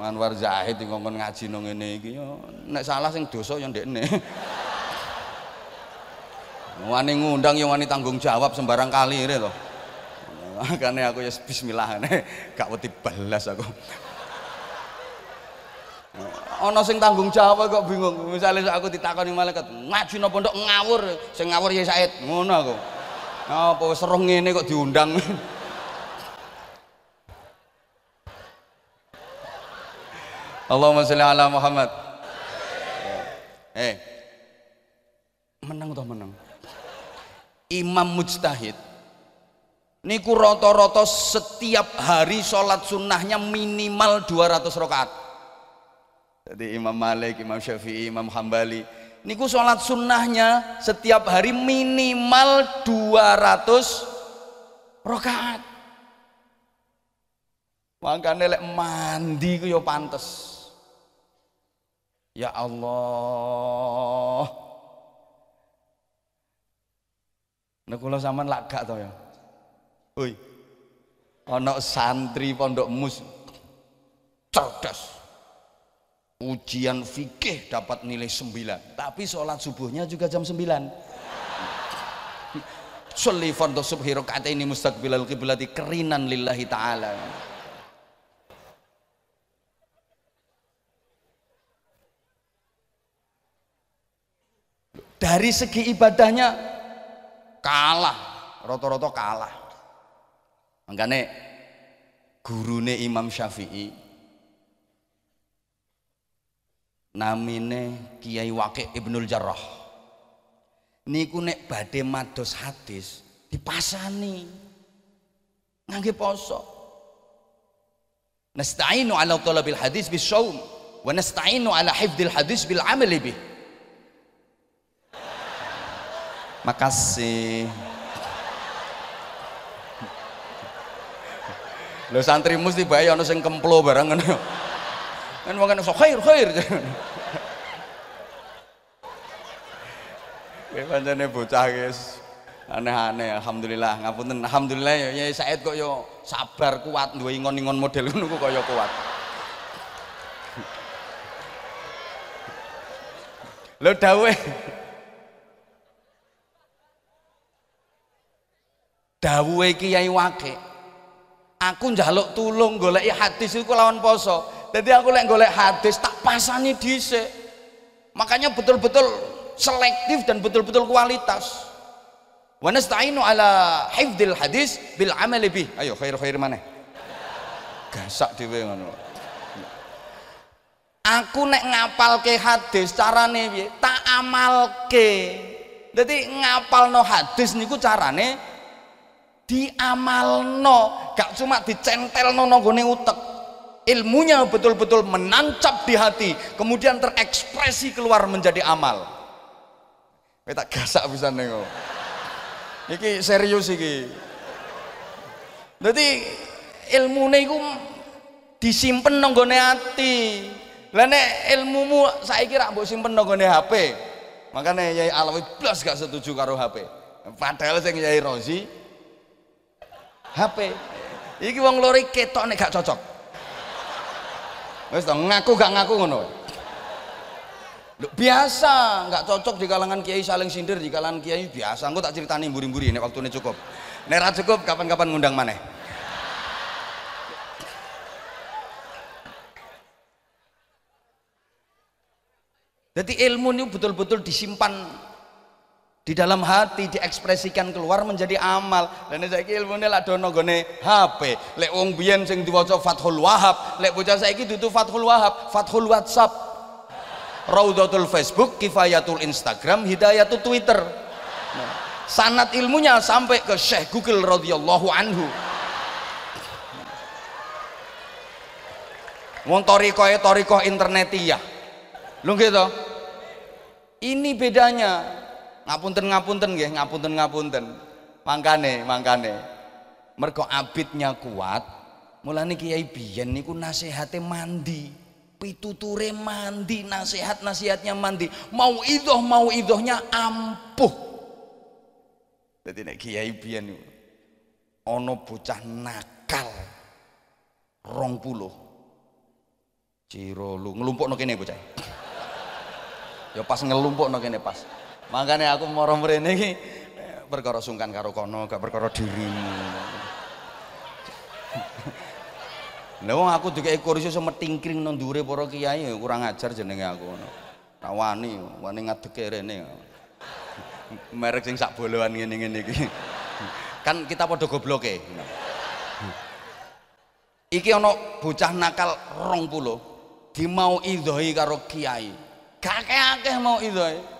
Anwar Zahid ngomong ngaji nang ngene iki yo nek salah sing dosa yo ndekne. Wani ngundang yo wani tanggung jawab sembarang kali lho makanya aku ya bismillah gak wedi balas aku. Ana sing tanggung jawab kok bingung. Misalnya aku ditakoni malaikat ngaji napa ndok ngawur? Sing ngawur ya Said. Ngono aku. Apa wis roh ngene kok diundang? Allahumma sholli ala Muhammad. Eh menang atau menang imam mujtahid. Niku roto-roto setiap hari sholat sunnahnya minimal 200 rakaat. Jadi Imam Malik, Imam Syafi'i, Imam Hambali. Niku sholat sunnahnya setiap hari minimal 200 rakaat. Makanya lek mandi ku yo pantes. Ya Allah Nek kula sampean lak gak to ya Oi. Ana santri pondok mus cerdas. Ujian fikih dapat nilai 9, tapi sholat subuhnya juga jam 9. Sholli fardhu subhi ini mustaqbilal qiblati kerinan lillahi taala. Dari segi ibadahnya kalah, roto-roto kalah. Makanya gurune Imam Syafi'i namine Kiai Wakil Ibnul Jarrah. Niku nek badhe mados hadis dipasani ngangge poso. Nasta'inu ala talabil hadis bis syaum wa nasta'inu ala hifdzil hadis bil amali bih. Makasih. lo santri mesti bayi ana sing kemplo barang kan Kan wong kan sok khair khair. Ya pancene bocah guys. Aneh-aneh alhamdulillah ngapunten alhamdulillah ya Yai Said kok yo sabar kuat duwe ingon-ingon model ngono kok yo kuat. lo dawuh Dawuhe Kiai Wake. Aku njaluk tulung goleki hadis iku lawan poso. Jadi aku lek golek hadis tak pasani dhisik. Makanya betul-betul selektif dan betul-betul kualitas. Wa nasta'inu ala hifdzil hadis bil amali bih. Ayo khair-khair mana? Gasak dhewe ngono. Aku nek ngapalke hadis carane piye? Tak amalke. Jadi ngapalno hadis niku carane diamalno gak cuma dicentelno nonggone utek. Ilmunya betul-betul menancap di hati kemudian terekspresi keluar menjadi amal. Kita gasak bisa nengok iki serius iki. Jadi ilmu itu disimpan nonggone hati lah nek ilmumu saya kira mbok simpen nonggone HP makanya Yai Alawi plus gak setuju karo HP padahal sing Yai Rozi HP iki wong lori ketok nek gak cocok. Wis ngaku gak ngaku ngono. Biasa nggak cocok di kalangan kiai saling sindir di kalangan kiai biasa. Aku tak ceritani mburi-mburi ini waktunya cukup. Nek cukup kapan-kapan ngundang mana jadi ilmu ini betul-betul disimpan di dalam hati diekspresikan keluar menjadi amal. Dan saiki ilmune lak dono gone HP lek wong biyen sing diwaca Fathul Wahab lek bocah saiki dudu Fathul Wahab Fathul WhatsApp. Raudatul Facebook Kifayatul Instagram Hidayatul Twitter. Nah, sanat ilmunya sampai ke Syekh Google radhiyallahu anhu. Wong torikoh torikoh internetiyah lu gitu ini bedanya ngapunten ngapunten nggih ngapunten ngapunten. Mangkane mangkane. Mergo abidnya kuat mulane kiai biyen niku nasihate mandi. Pituture mandi nasihat nasihatnya mandi. Mau idoh mau idohnya ampuh. Jadi nek kiai biyen ana bocah nakal rong puluh ciro lu ngelumpuk no kene bocah? Ya pas ngelumpuk no kene pas makanya aku mau mrene iki perkara sungkan karo kono gak perkara dirimu wong aku dikek kursi iso metingkring nang dhuwure kiai kurang ajar jenenge aku ngono. Ra wani, wani ngadeke rene. Merek sing sak boloan ngene-ngene iki. Kan kita padha gobloke. Iki ana bocah nakal 20 dimau idhoi karo kiai. Gak akeh mau idhoi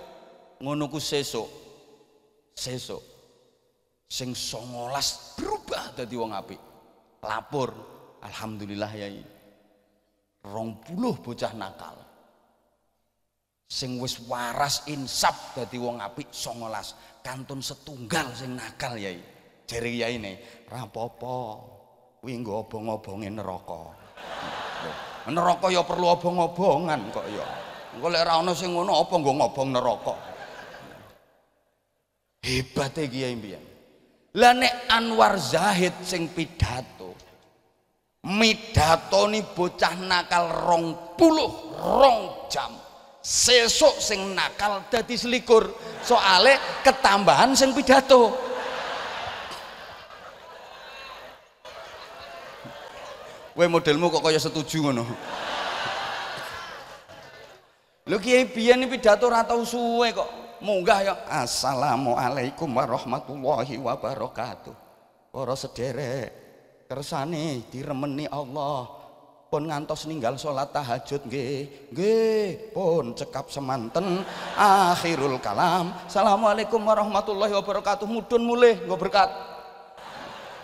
ngono ku sesuk. Sesuk. Sing songolas berubah dadi wong apik. Lapor. Alhamdulillah yai. Rong puluh bocah nakal. Sing wis waras insap dadi wong apik songolas. Kantun setunggal sing nakal yai. Jere yai ne rapopo kuwi nggo obong-obonge neraka. Neraka ya perlu obong-obongan kok ya. Engko lek ora ana sing ngono apa nggo ngobong neraka hebate kiai mbiyen. Lah Anwar Zahid sing pidato midatoni bocah nakal rong puluh rong jam. Sesuk sing nakal dadi selikur. Soale ketambahan sing pidato. Weh modelmu kok kaya setuju ngono. Lho kiai biyen pidato ora tau suwe kok munggah ya. Assalamualaikum warahmatullahi wabarakatuh. Para sederek kersane diremeni Allah. Pun ngantos ninggal sholat tahajud nggih. Nggih pun cekap semanten. Akhirul kalam. Assalamualaikum warahmatullahi wabarakatuh. Mudun mulih nggo berkat.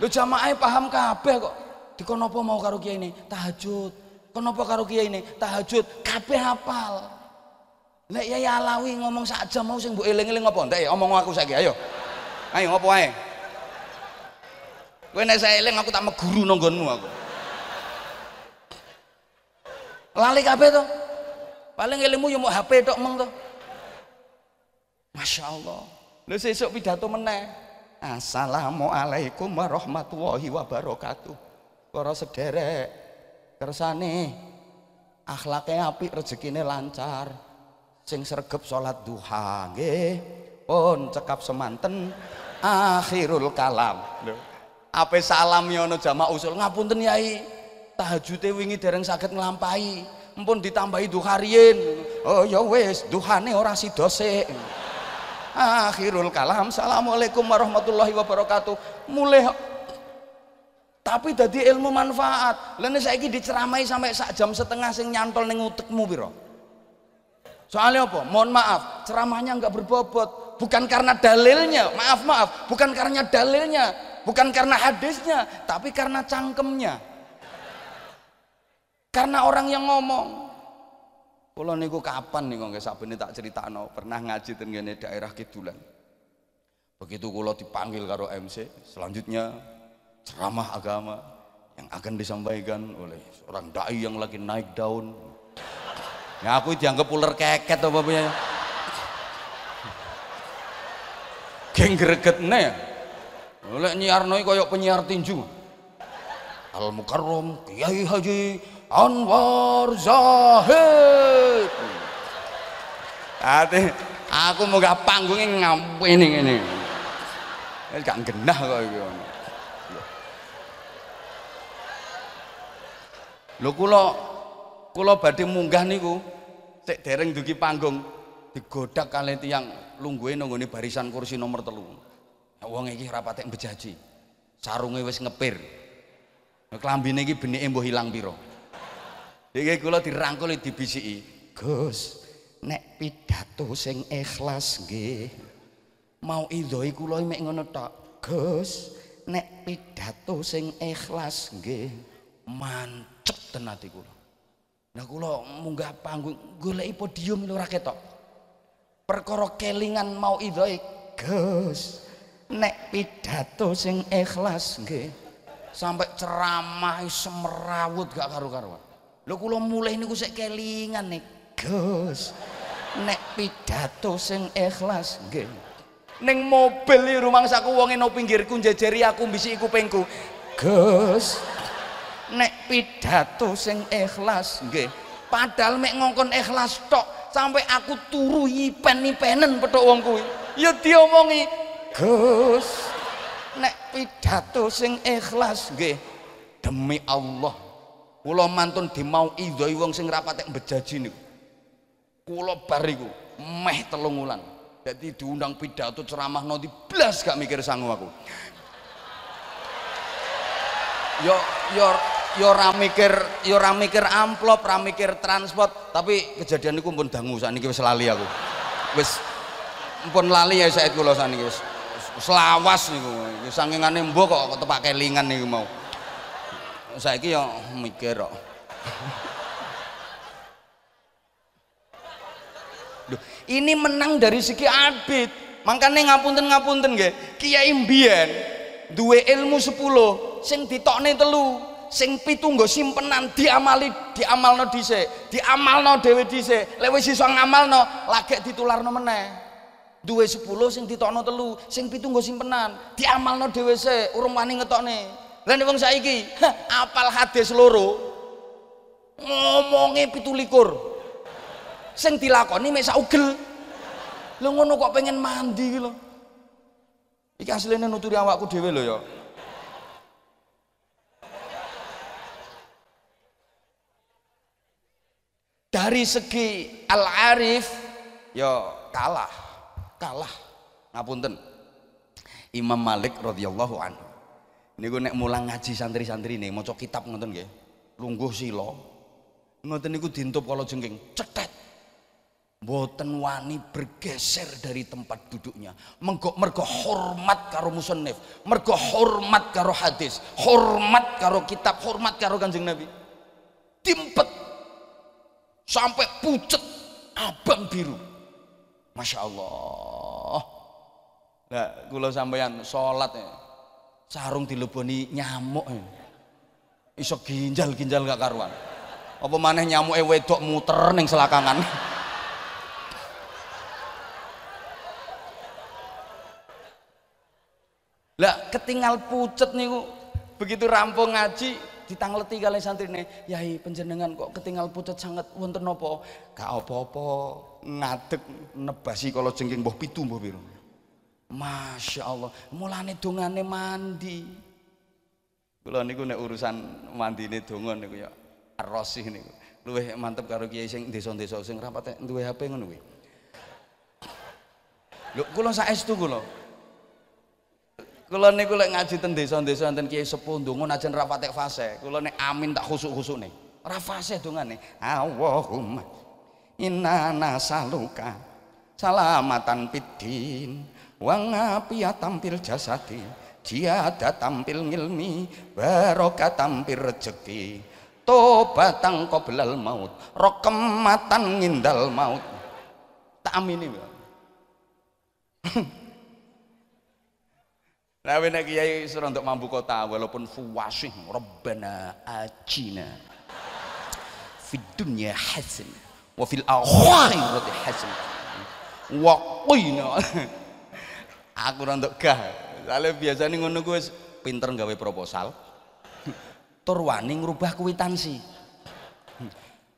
Lu jamaah paham kabeh kok. Dikon apa mau karo kiai ini? Tahajud. Kenapa karo kiai ini? Tahajud. Kabeh hafal Nek Yai Alawi ngomong sak jam mau sing mbok eling-eling apa entek ya omong aku saiki ayo. Ayo ngopo ae. Kowe nek saya eling aku tak meguru nang aku. Lali kabeh to. Paling ilmu yo mau HP tok meng to. Masya Allah. Lu sesuk pidato meneh. Assalamualaikum warahmatullahi wabarakatuh. Para sederek, kersane akhlaknya api rezekine lancar. Sing sregep salat duha nggih. Pun cekap semanten akhirul kalam. Ape salam ana jamaah usul ngapunten Yai. Tahajude wingi dereng saged nglampahi. Mpun ditambahi duha riyin. Oh ya wis, duhane ora sida sik akhirul kalam assalamualaikum warahmatullahi wabarakatuh mulai tapi tadi ilmu manfaat saya ini diceramai sampai sak jam setengah sing nyantol neng utekmu biro soalnya apa? Mohon maaf ceramahnya nggak berbobot. Bukan karena dalilnya maaf maaf. Bukan karena dalilnya bukan karena hadisnya tapi karena cangkemnya. Karena orang yang ngomong. Kula niku kapan nih nggak sabene tak no pernah ngaji ten daerah kidulan. Begitu kula dipanggil karo MC, selanjutnya ceramah agama yang akan disampaikan oleh seorang dai yang lagi naik daun. Ya aku dianggap ular keket apa punya. Geng gregetne. Oleh nyiarno koyok penyiar tinju. Al Mukarrom Kiai Haji Anwar Zahid Ate aku panggungnya ngapain ini ini gak genah kok iki lho kula kula badhe munggah niku cek dereng dugi panggung digodak kali tiang lungguhe nonggone barisan kursi nomor telu wong iki rapatek bejaji sarunge wis ngepir klambine iki benike mbuh ilang pira Iki kula dirangkul dibisiki. Gus, nek pidato sing ikhlas nggih. Mau idhoi kula mek ngono tok. Gus, nek pidato sing ikhlas nggih. Mancep tenan ati kula. Nah kula munggah panggung goleki podium ora ketok. Perkara kelingan mau idhoi. Gus, nek pidato sing ikhlas nggih. Sampai ceramah semerawut gak karu-karuan. Lho kula mulai niku sik kelingan nih. Gus. Nek pidato sing ikhlas nggih. Ning mobil iki rumangsaku wonge no pinggirku njejeri aku mbisi kupingku. Gus. Nek pidato sing ikhlas nggih. Padahal mek ngongkon ikhlas tok sampai aku turu ipen-ipenen petuk wong kuwi. Ya diomongi, Gus. Nek pidato sing ikhlas nggih. Demi Allah kula mantun dimau idhoi wong sing rapatek bejaji niku kula bar iku meh telung wulan dadi diundang pidato ceramah nanti blas gak mikir sangu aku yo yo yo ora mikir yo amplop ora mikir transport tapi kejadian niku pun dangu sakniki wis lali aku. Wis pun lali ya saat kula sakniki wis selawas niku. Sangingane mbok kok tepak kelingan niku mau. Saiki ya mikir kok. Ini menang dari segi abid makanya ngapunten ngapunten nggih. Kiai mbiyen duwe ilmu 10 sing ditokne telu sing pitu nggo simpenan diamali diamalno dhisik diamalno dhewe dhisik. Lek wis iso ngamalno lagek ditularno meneh. Duwe 10 sing ditokno telu sing pitu nggo simpenan diamalno dhewe sik urung wani ngetokne. Lah wong saiki apal hadis loro ngomongnya pitu likur sing dilakoni mek saugel lho ngono kok pengen mandi gitu iki aslinya nuturi awakku dhewe lho ya dari segi al-arif ya kalah. Kalah. Ngapunten. Imam Malik radhiyallahu anhu. Niku nek mulang ngaji santri-santri nih maca kitab ngoten nggih. Lungguh sila. Ngoten niku dintup kala jengking. Cetet. Boten wani bergeser dari tempat duduknya. Mergo mergo hormat karo musannif. Mergo hormat karo hadis. Hormat karo kitab. Hormat karo kanjeng nabi. Timpet sampai pucet abang biru Masya Allah nah, gue sampeyan sholat ya. sarung dileboni nyamuk ya. iso ginjal-ginjal gak karuan apa nyamuk nyamuke wedok muter neng selakangan lah ketinggal pucet nih begitu rampung ngaji ditangleti kali santrine yai penjenengan kok ketinggal pucet sangat wonten napa gak apa-apa nebasi kalau jengking mbah pitu mbah Masya Allah mulane dongane mandi. Kula niku nek urusan mandine donga niku ya arosih niku. Luwih mantep karo kiai sing desa-desa sing rapat duwe HP ngono kuwi. Lho kula saestu kula Kula niku lek ngaji ten desa-desa enten kiai sepuh ndonga najan ra patek fase. Kula nek amin tak khusuk-khusukne. Ra fase dongane. Allahumma inna nasaluka salamatan piddin wa ngafiyatan fil jasadi jiada tampil ngilmi barokah tampil rezeki tobatang qoblal maut rokematan ngindal maut tak amini Nah, nek kiai suruh untuk mampu kota walaupun fuwasih Rabbana ajina fid dunya hasan wa fil akhirati hasan. Wa qina. Aku untuk gah. Soalnya biasanya ngono kuwi pinter gawe proposal. Tur wani ngrubah kwitansi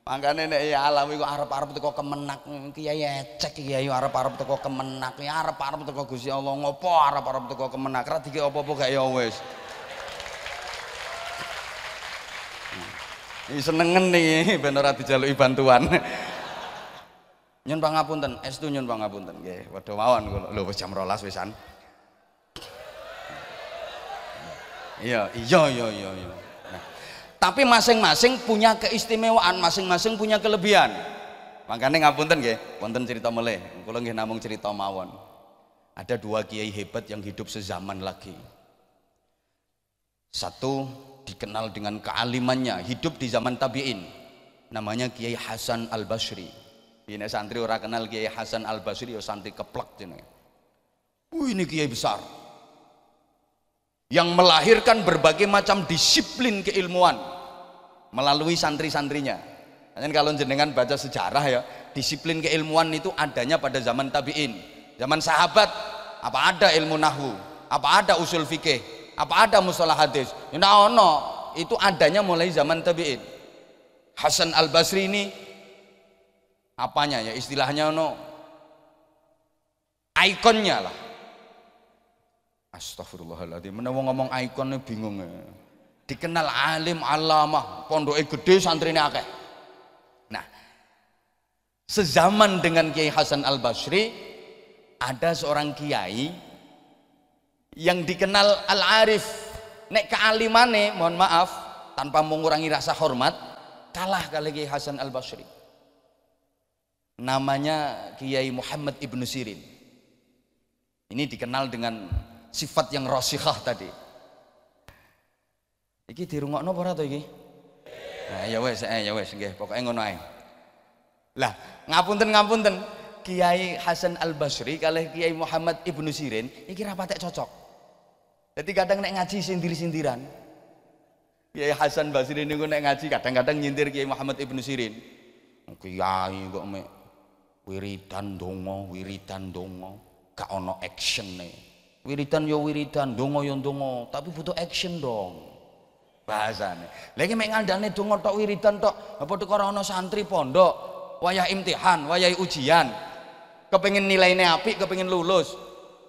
Makanya nek ya alam iku arep-arep teko kemenak kiai cek kiai arep-arep teko kemenak ya arep-arep teko Gusti Allah ngopo arep-arep teko kemenak ra dike apa-apa gak ya wis. Iki senengen nih [LAUGHS] ben ora dijaluki bantuan. [LAUGHS] nyun pangapunten, estu nyun pangapunten nggih. Padha mawon kula. Lho wis jam 12 wisan. Iya, iya, iya, iya, iya tapi masing-masing punya keistimewaan masing-masing punya kelebihan. Makanya ngapunten nggih wonten cerita meleh kula nggih namung cerita mawon. Ada dua kiai hebat yang hidup sezaman lagi. Satu dikenal dengan kealimannya hidup di zaman tabi'in. Namanya Kiai Hasan Al Basri ini santri orang kenal Kiai Hasan Al Basri ya santri keplak jenenge. Uh ini kiai besar. Yang melahirkan berbagai macam disiplin keilmuan melalui santri-santrinya. Dan kalau jenengan baca sejarah ya, disiplin keilmuan itu adanya pada zaman tabi'in. Zaman sahabat, apa ada ilmu nahwu, apa ada usul fikih, apa ada mustalah hadis. Ya ono, itu adanya mulai zaman tabi'in. Hasan Al-Basri ini apanya ya istilahnya ono ikonnya lah. Astagfirullahaladzim, menawa ngomong ikonnya bingung ya dikenal alim alamah pondoknya gede santrinya akeh. Nah sezaman dengan Kiai Hasan Al Basri ada seorang kiai yang dikenal Al Arif nek kealimane mohon maaf tanpa mengurangi rasa hormat kalah kali Kiai Hasan Al Basri namanya Kiai Muhammad Ibnu Sirin. Ini dikenal dengan sifat yang rosikhah tadi Iki dirungokno apa ora to iki? Nah, ya wes, eh, ya wes nggih, pokoke ngono ae. Lah, ngapunten ngapunten, Kiai Hasan Al Basri kalih Kiai Muhammad Ibnu Sirin iki ra patek cocok. Jadi kadang nek ngaji sindir-sindiran. Kiai Hasan Basri niku nek ngaji kadang-kadang nyindir Kiai Muhammad Ibnu Sirin. Kiai kok mek wiridan donga, wiridan donga, gak action nih. Wiridan yo wiridan, donga yo donga, tapi butuh action dong bahasane. Lagi mek ngandane donga tok wiridan tok apa tuh ana santri pondok? Wayah imtihan wayah ujian. Kepengin nilainya api kepengin lulus.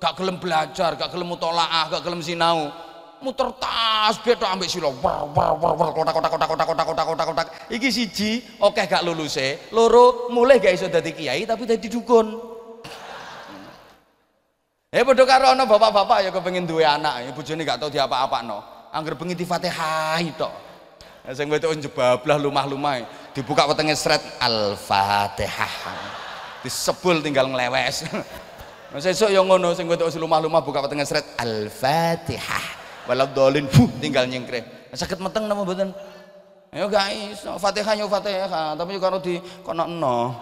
Gak gelem belajar gak gelem mutolaah gak gelem sinau. Muter tas tok ambek silo wer wer wer wer kotak kotak kotak kotak kotak kotak kotak kotak. Iki siji oke gak lulus e loro mulai gak iso dadi kiai tapi dadi dukun. Eh padha karo ana bapak-bapak ya kepengin duwe anak, ya bojone gak tau diapa-apakno angger bengi Fatihah itu. Sing wedok jebablah lumah-lumah dibuka wetenge sret Al-Fatihah. Disebul tinggal ngelewes. [LAUGHS] Nah sesuk yang ngono sing wedok lumah-lumah buka wetenge sret Al-Fatihah. Walau dolin fuh tinggal nyengkre. Sakit meteng nama mboten? Ya guys, Fatihah yo Fatihah, tapi kalau di kono no.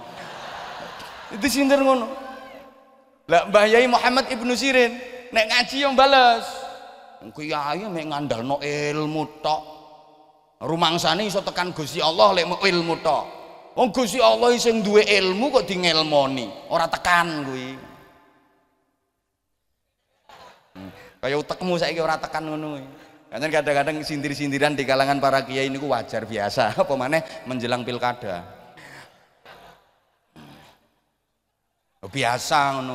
Itu sindir ngono. Lah Mbah Muhammad Ibnu Sirin nek ngaji yang balas kiai mek ngandalno ilmu tok. Rumangsane iso tekan Gusti Allah lek ilmu tok. Wong Gusti Allah sing duwe ilmu kok di ngelmoni ora tekan kuwi. Kaya utekmu saiki ora tekan ngono. Kan kadang-kadang sindir-sindiran di kalangan para kiai ini wajar biasa, [LAUGHS] apa menjelang pilkada. Biasa ngono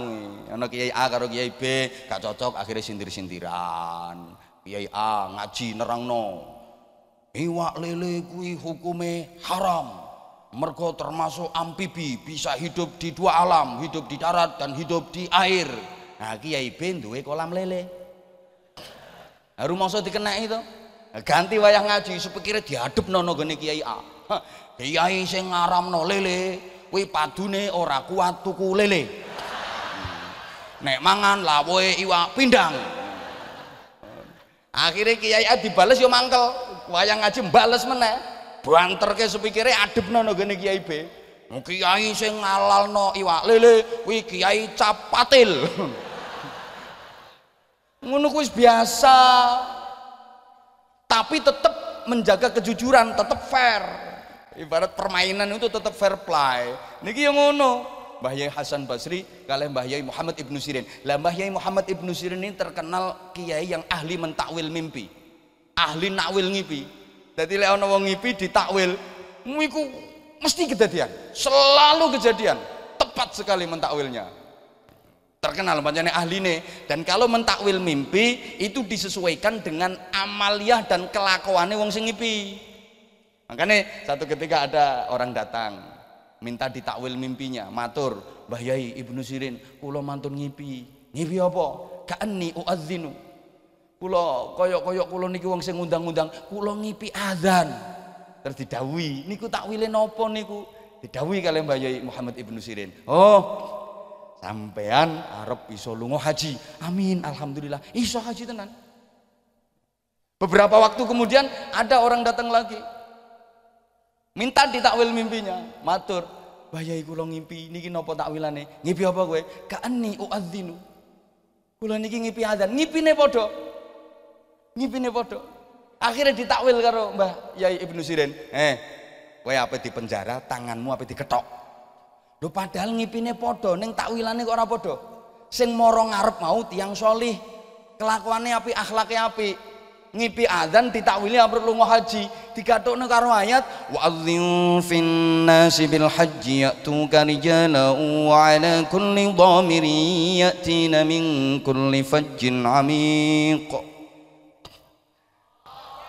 Ana kiai A karo kiai B gak cocok akhirnya sindir-sindiran. Kiai A ngaji nerangno. Iwak lele kuwi hukume haram. Mergo termasuk amfibi bisa hidup di dua alam hidup di darat dan hidup di air. Nah kiai ben duwe kolam lele. Haru masa dikenai itu ganti wayah ngaji sepikirnya diadep nono gini kiai A. Kiai sing ngaramno lele kuwi padune ora kuat tuku lele nek mangan lawe iwak pindang akhirnya kiai dibales yo mangkel wayang ngaji bales meneh banterke sepikire adepno nang gene Kiai B. Kiai sing ngalalno iwak lele kuwi Kiai Capatil. [LAUGHS] Ngono kuwi biasa. Tapi tetap menjaga kejujuran, tetap fair. Ibarat permainan itu tetap fair play. Niki yang ngono. Mbah Yai Hasan Basri kalian Mbah Yai Muhammad Ibnu Sirin. Lah Mbah Yai Muhammad Ibnu Sirin ini terkenal kiai yang ahli mentakwil mimpi. Ahli nakwil ngipi jadi lek ana wong ngipi ditakwil, iku mesti kejadian. Selalu kejadian. Tepat sekali mentakwilnya. Terkenal ahli ahline dan kalau mentakwil mimpi itu disesuaikan dengan amaliah dan kelakuannya wong sing ngipi. Makanya satu ketika ada orang datang minta ditakwil mimpinya, matur, Mbah Yai Ibnu Sirin, kula mantun ngipi. Ngipi apa? Ka'anni uadzinu. Kula kaya-kaya kula niki wong sing ngundang-undang kula ngipi azan. Terus didhawuhi niku takwile napa niku? Didhawuhi kalian Mbah Yai Muhammad Ibnu Sirin. Oh sampean arep iso lunga haji. Amin alhamdulillah. Iso haji tenan. Beberapa waktu kemudian ada orang datang lagi minta ditakwil mimpinya. Matur. Mbah Yai kula ngimpi niki napa takwilane? Ngipi apa kowe? Kaani uadzinu. Kula niki ngipi azan ngipine padha. Ngipine padha. Akhirnya ditakwil karo Mbah Yai Ibnu Sirin. Eh kowe apa di penjara tanganmu apa diketok. Lho padahal ngipine padha ning takwilane kok ora padha? Sing mara ngarep mau tiang solih. Kelakuannya api akhlaknya api ngipi adzan ditakwili apa perlu haji digatokno karo ayat wa adzin fin nasi bil haji ya'tuka rijala wa ala kulli dhamirin ya'tina min kulli fajjin amiq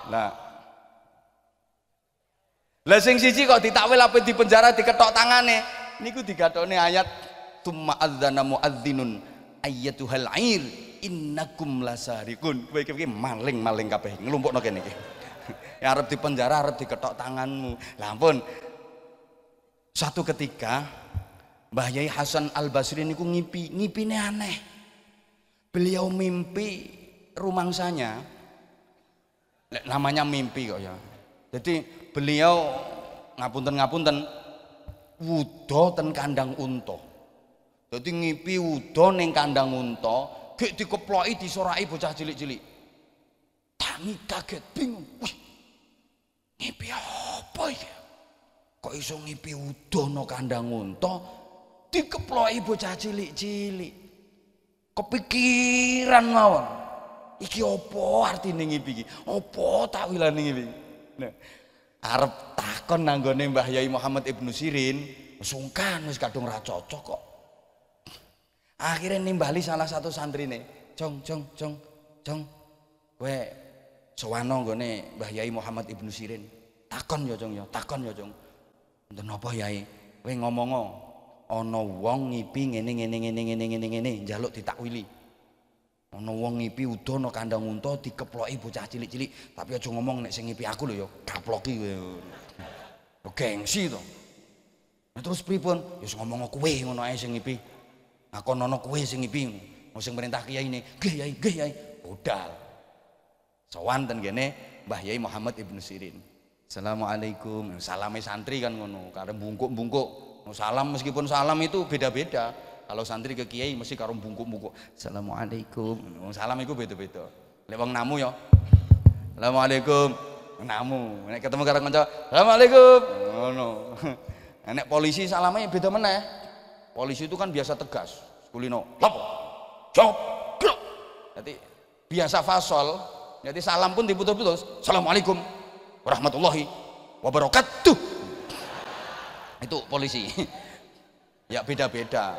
Lah. Lah sing siji kok ditakwil apa di penjara diketok tangane. Niku digatone ayat tumma adzana muadzinun ayyatuhal air innakum lasarikun. Kowe iki maling-maling kabeh nglumpukno kene iki. [LAUGHS] Ya arep di penjara arep diketok tanganmu. Lah ampun. Satu ketika Mbah Yai Hasan Al Basri niku ngipi, ngipine aneh. Beliau mimpi rumangsanya namanya mimpi kok ya jadi beliau ngapunten ngapunten wudo ten kandang unta jadi ngipi wudo neng kandang unta gek dikeploki disorai bocah cilik-cilik. Tangi kaget bingung. Wih ngipi apa ya kok iso ngipi wudo no kandang unta? Dikeploki bocah cilik-cilik. Kepikiran mawon. Iki opo artine ngipi iki? Opo takwilane ngipi nah arep takon nanggone Mbah Yai Muhammad Ibnu Sirin sungkan wis kadung ra cocok kok akhirnya nimbali salah satu santrine jong jong jong jong. Kowe sowano nggone Mbah Yai Muhammad Ibnu Sirin. Takon ya jong ya takon ya jong. Enten apa Yai? Kowe ngomong ana wong ngipi ngene ngene ngene ngene ngene ngene njaluk ditakwili. Ana wong ngipi udono kandang unta dikeploki bocah cilik-cilik. Tapi aja ngomong nek sing ngipi aku lho ya kaploki kowe. Gengsi to. Nah, terus pripun? Ya ngomong kowe ngono ae sing ngipi aku nono kowe sing ngipi mau sing perintah kiai ini nggih yai nggih yai budal. Sowan kene Mbah Yai Muhammad Ibnu Sirin. Assalamualaikum. Salame santri kan ngono. Karena bungkuk-bungkuk. Salam meskipun salam itu beda-beda. Kalau santri ke kiai mesti karo bungkuk-bungkuk. Assalamualaikum. Salam itu beda-beda. Lek wong namu ya assalamualaikum. Namu. Nek ketemu karo kanca assalamualaikum. Ngono. [LAUGHS] Nek polisi salamnya beda meneh polisi itu kan biasa tegas. Kulino lapo jawab jadi biasa fasol jadi salam pun diputus-putus. Assalamualaikum warahmatullahi wabarakatuh. Itu polisi. [LAUGHS] Ya beda-beda.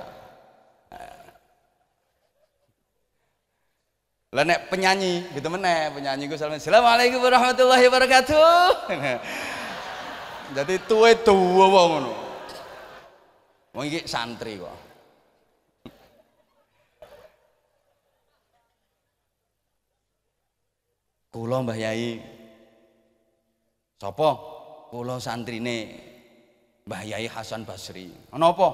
Lah nek penyanyi gitu meneh penyanyi gue salam assalamualaikum warahmatullahi wabarakatuh. [LAUGHS] Jadi tuwe tuwa ngono wong iki santri kok. Kula Mbah Yai. Sapa? Kula santrine Mbah Yai Hasan Basri. Ana apa?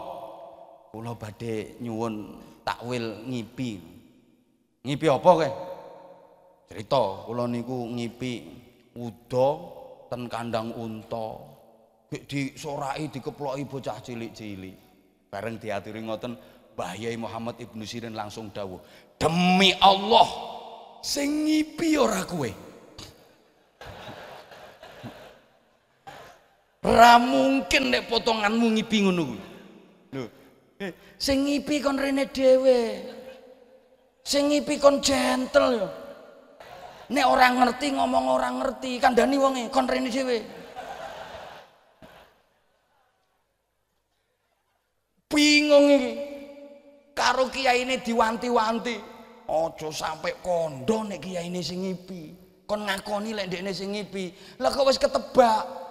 Kula badhe nyuwun takwil ngipi. Ngipi apa ke cerita kula niku ngipi uda ten kandang unta. Gek disoraki dikeploki bocah cilik-cilik bareng diaturi ngoten Mbah Yai Muhammad Ibnu Sirin langsung dawuh demi Allah sing ngipi ora kowe Ra mungkin nek potonganmu ngipi ngono kuwi. Lho, eh, sing ngipi kon rene dhewe. Sing ngipi kon gentle yo. Nek ora ngerti ngomong ora ngerti, kandhani wonge kon rene dhewe. Bingung iki. Karo kiyaine diwanti-wanti. Aja sampai kondo nek kiyaine sing ngipi. Kon ngakoni lek ndekne sing ngipi. Lah kok wis ketebak.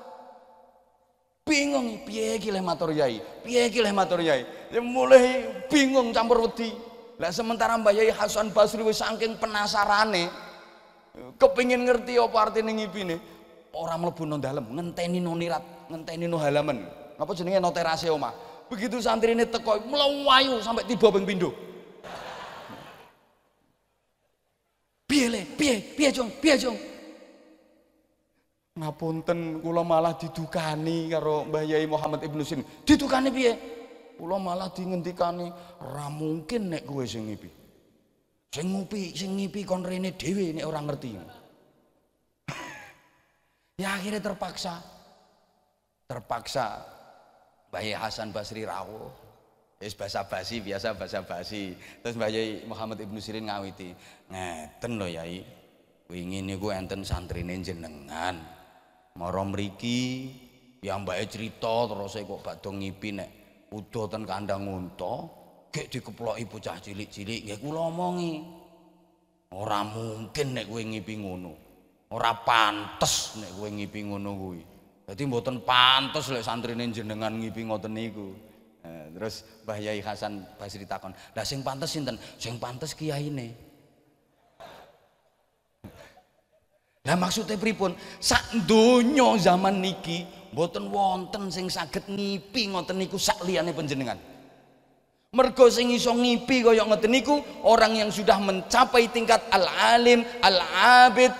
Bingung piye iki leh matur yai? Piye iki leh matur yai? Ya mulai bingung campur wedi. Lah sementara Mbah Yai Hasan Basri wis saking penasarane kepingin ngerti apa artine ngipine. Ora mlebu nang dalem, ngenteni no nirat, ngenteni no halaman. Apa jenenge no omah. Begitu santrine teko mlayu sampai tiba ping pindho. Piye le? Piye? Piye, Jong? Piye, Jong? Ngapunten kula malah didukani karo Mbah Yai Muhammad Ibnu Sin. Didukani piye? Kula malah dingendikani ora mungkin nek kowe sing ngipi. Sing ngupi, sing ngipi kon rene dhewe nek ora ngerti. [LAUGHS] ya akhirnya terpaksa. Terpaksa Mbah Hasan Basri rawuh. Wis basa basi biasa basa basi. Terus Mbah Muhammad Ibnu Sirin ngawiti, ngeten lho Yai. Wingi niku enten santrine jenengan. Mara mriki piyambake cerita terus kok badhe ngipi nek uda ten kandang unta gek dikeploki bocah cilik-cilik nggih kula omongi. Ora mungkin nek kowe ngipi ngono. Ora pantes nek kowe ngipi ngono kuwi. Dadi mboten pantes lek santrine jenengan ngipi ngoten niku. Nah, terus Mbah Yai Hasan Basri takon, "Lah sing pantes sinten?" "Sing pantes kiyaine." Lah maksudnya pripun? Sak donya zaman niki mboten wonten sing saged ngipi ngoten niku sak liyane panjenengan. Mergo sing iso ngipi kaya ngoten niku orang yang sudah mencapai tingkat al-alim, al-abid,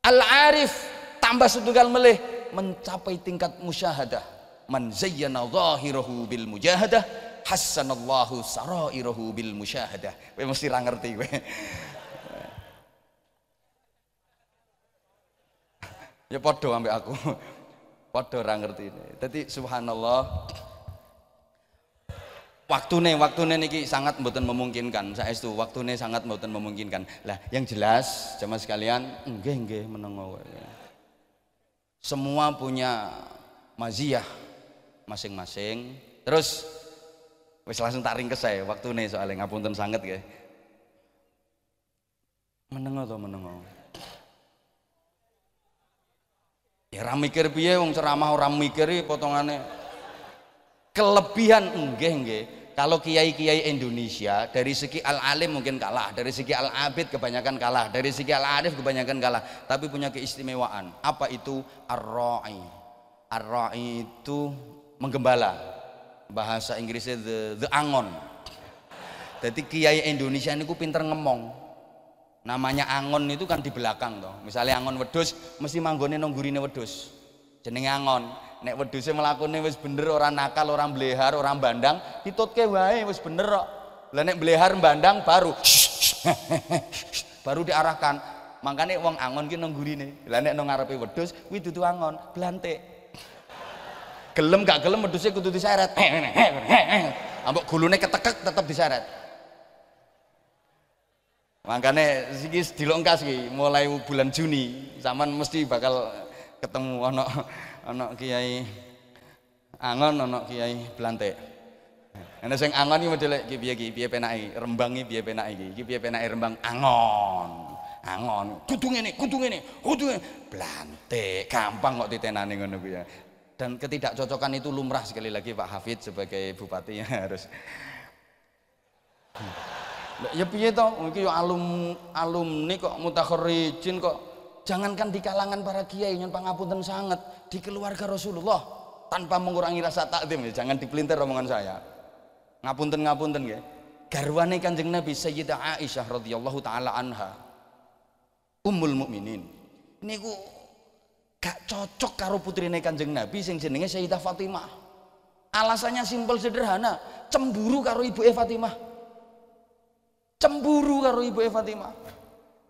al-arif tambah setunggal melih mencapai tingkat musyahadah. Man zayyana zahirahu bil mujahadah hassanallahu sarairahu bil musyahadah. Kowe mesti ra ngerti kowe. ya podo ambek aku podo orang ngerti jadi subhanallah waktune waktune niki sangat mboten memungkinkan saya itu waktune sangat mboten memungkinkan lah yang jelas jamaah sekalian enggak enggak menengok semua punya maziyah masing-masing terus wis langsung tak ringkes saya waktune soalnya ngapunten sangat ya menengok atau menengok Ya ora mikir piye wong ceramah ora mikir potongane. Kelebihan nggih nggih. Kalau kiai-kiai Indonesia dari segi al-alim mungkin kalah, dari segi al-abid kebanyakan kalah, dari segi al-arif kebanyakan kalah, tapi punya keistimewaan. Apa itu ar-ra'i? Ar-ra'i itu menggembala. Bahasa Inggrisnya the, the angon. Jadi kiai Indonesia ini ku pinter ngemong namanya angon itu kan di belakang toh misalnya angon wedus mesti manggone nang gurine wedus jenenge angon nek wedusnya melakukannya wis bener orang nakal orang belehar orang bandang ditutke wae wis bener kok. Lah nek belehar bandang baru [LAUGHS] baru diarahkan. Makanya wong angon ki nang gurine. Lah nek nang ngarepe wedus kuwi dudu angon blantik. Gelem gak gelem wedusnya kudu diseret. [LAUGHS] Ambek gulune ketekek tetep diseret. Makanya siki dilongkas mulai bulan Juni zaman mesti bakal ketemu ono ono kiai angon ono kiai Blantek ana sing angon iki modele iki piye iki piye penake rembang iki piye penake iki? Iki piye penake rembang? Angon. Angon. Kudu ngene kudu ngene kudu ngene. Blantek gampang kok ditenani ngono kuwi ya. Dan ketidakcocokan itu lumrah sekali lagi Pak Hafid sebagai bupati ya [LAUGHS] harus. Ya piye to iki yo alum alumni kok mutakharrijin kok. Jangankan di kalangan para kiai nyon pangapunten sangat di keluarga Rasulullah tanpa mengurangi rasa takdim ya. Jangan dipelintir omongan saya. Ngapunten ngapunten ya. Garwane kanjeng Nabi Sayyidah Aisyah radhiyallahu taala anha ummul mukminin. Niku gak cocok karo putrine kanjeng Nabi sing jenenge Sayyidah Fatimah. Alasannya simpel sederhana cemburu karo ibu Fatimah. Cemburu karo ibu Fatimah.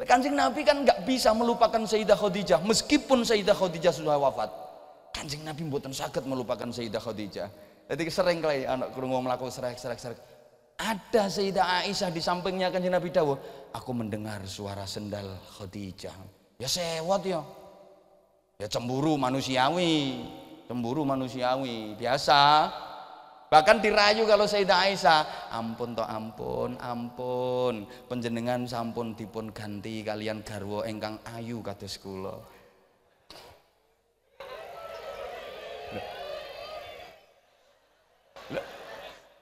Kanjeng Nabi kan nggak bisa melupakan Sayyidah Khadijah meskipun Sayyidah Khadijah sudah wafat. Kanjeng Nabi mboten sakit melupakan Sayyidah Khadijah. Jadi sering kali anak krungu melakukan serak serak serak. Ada Sayyidah Aisyah di sampingnya Kanjeng Nabi dawuh, aku mendengar suara sendal Khadijah. Ya sewot ya. Ya cemburu manusiawi. Cemburu manusiawi, biasa. Bahkan dirayu kalau Sayyidah Aisyah, ampun toh ampun, ampun. Penjenengan sampun dipun ganti kalian garwa engkang ayu kados kula.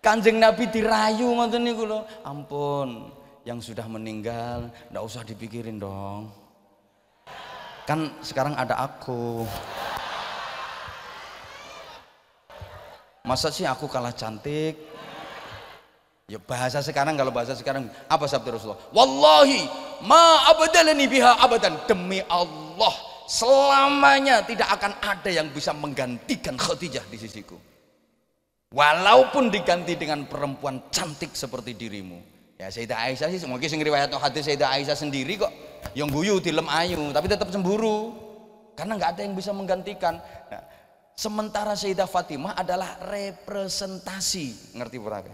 Kanjeng Nabi dirayu ngoten niku lho. Ampun, yang sudah meninggal ndak usah dipikirin dong. Kan sekarang ada aku. Masa sih aku kalah cantik? Ya bahasa sekarang kalau bahasa sekarang apa sabda Rasulullah? Wallahi ma abadalani biha abadan demi Allah selamanya tidak akan ada yang bisa menggantikan Khadijah di sisiku. Walaupun diganti dengan perempuan cantik seperti dirimu. Ya Sayyidah Aisyah sih mungkin sing riwayat hadis Sayyidah Aisyah sendiri kok yang guyu dilem ayu tapi tetap cemburu. Karena nggak ada yang bisa menggantikan. Nah, Sementara Sayyidah Fatimah adalah representasi, ngerti berapa?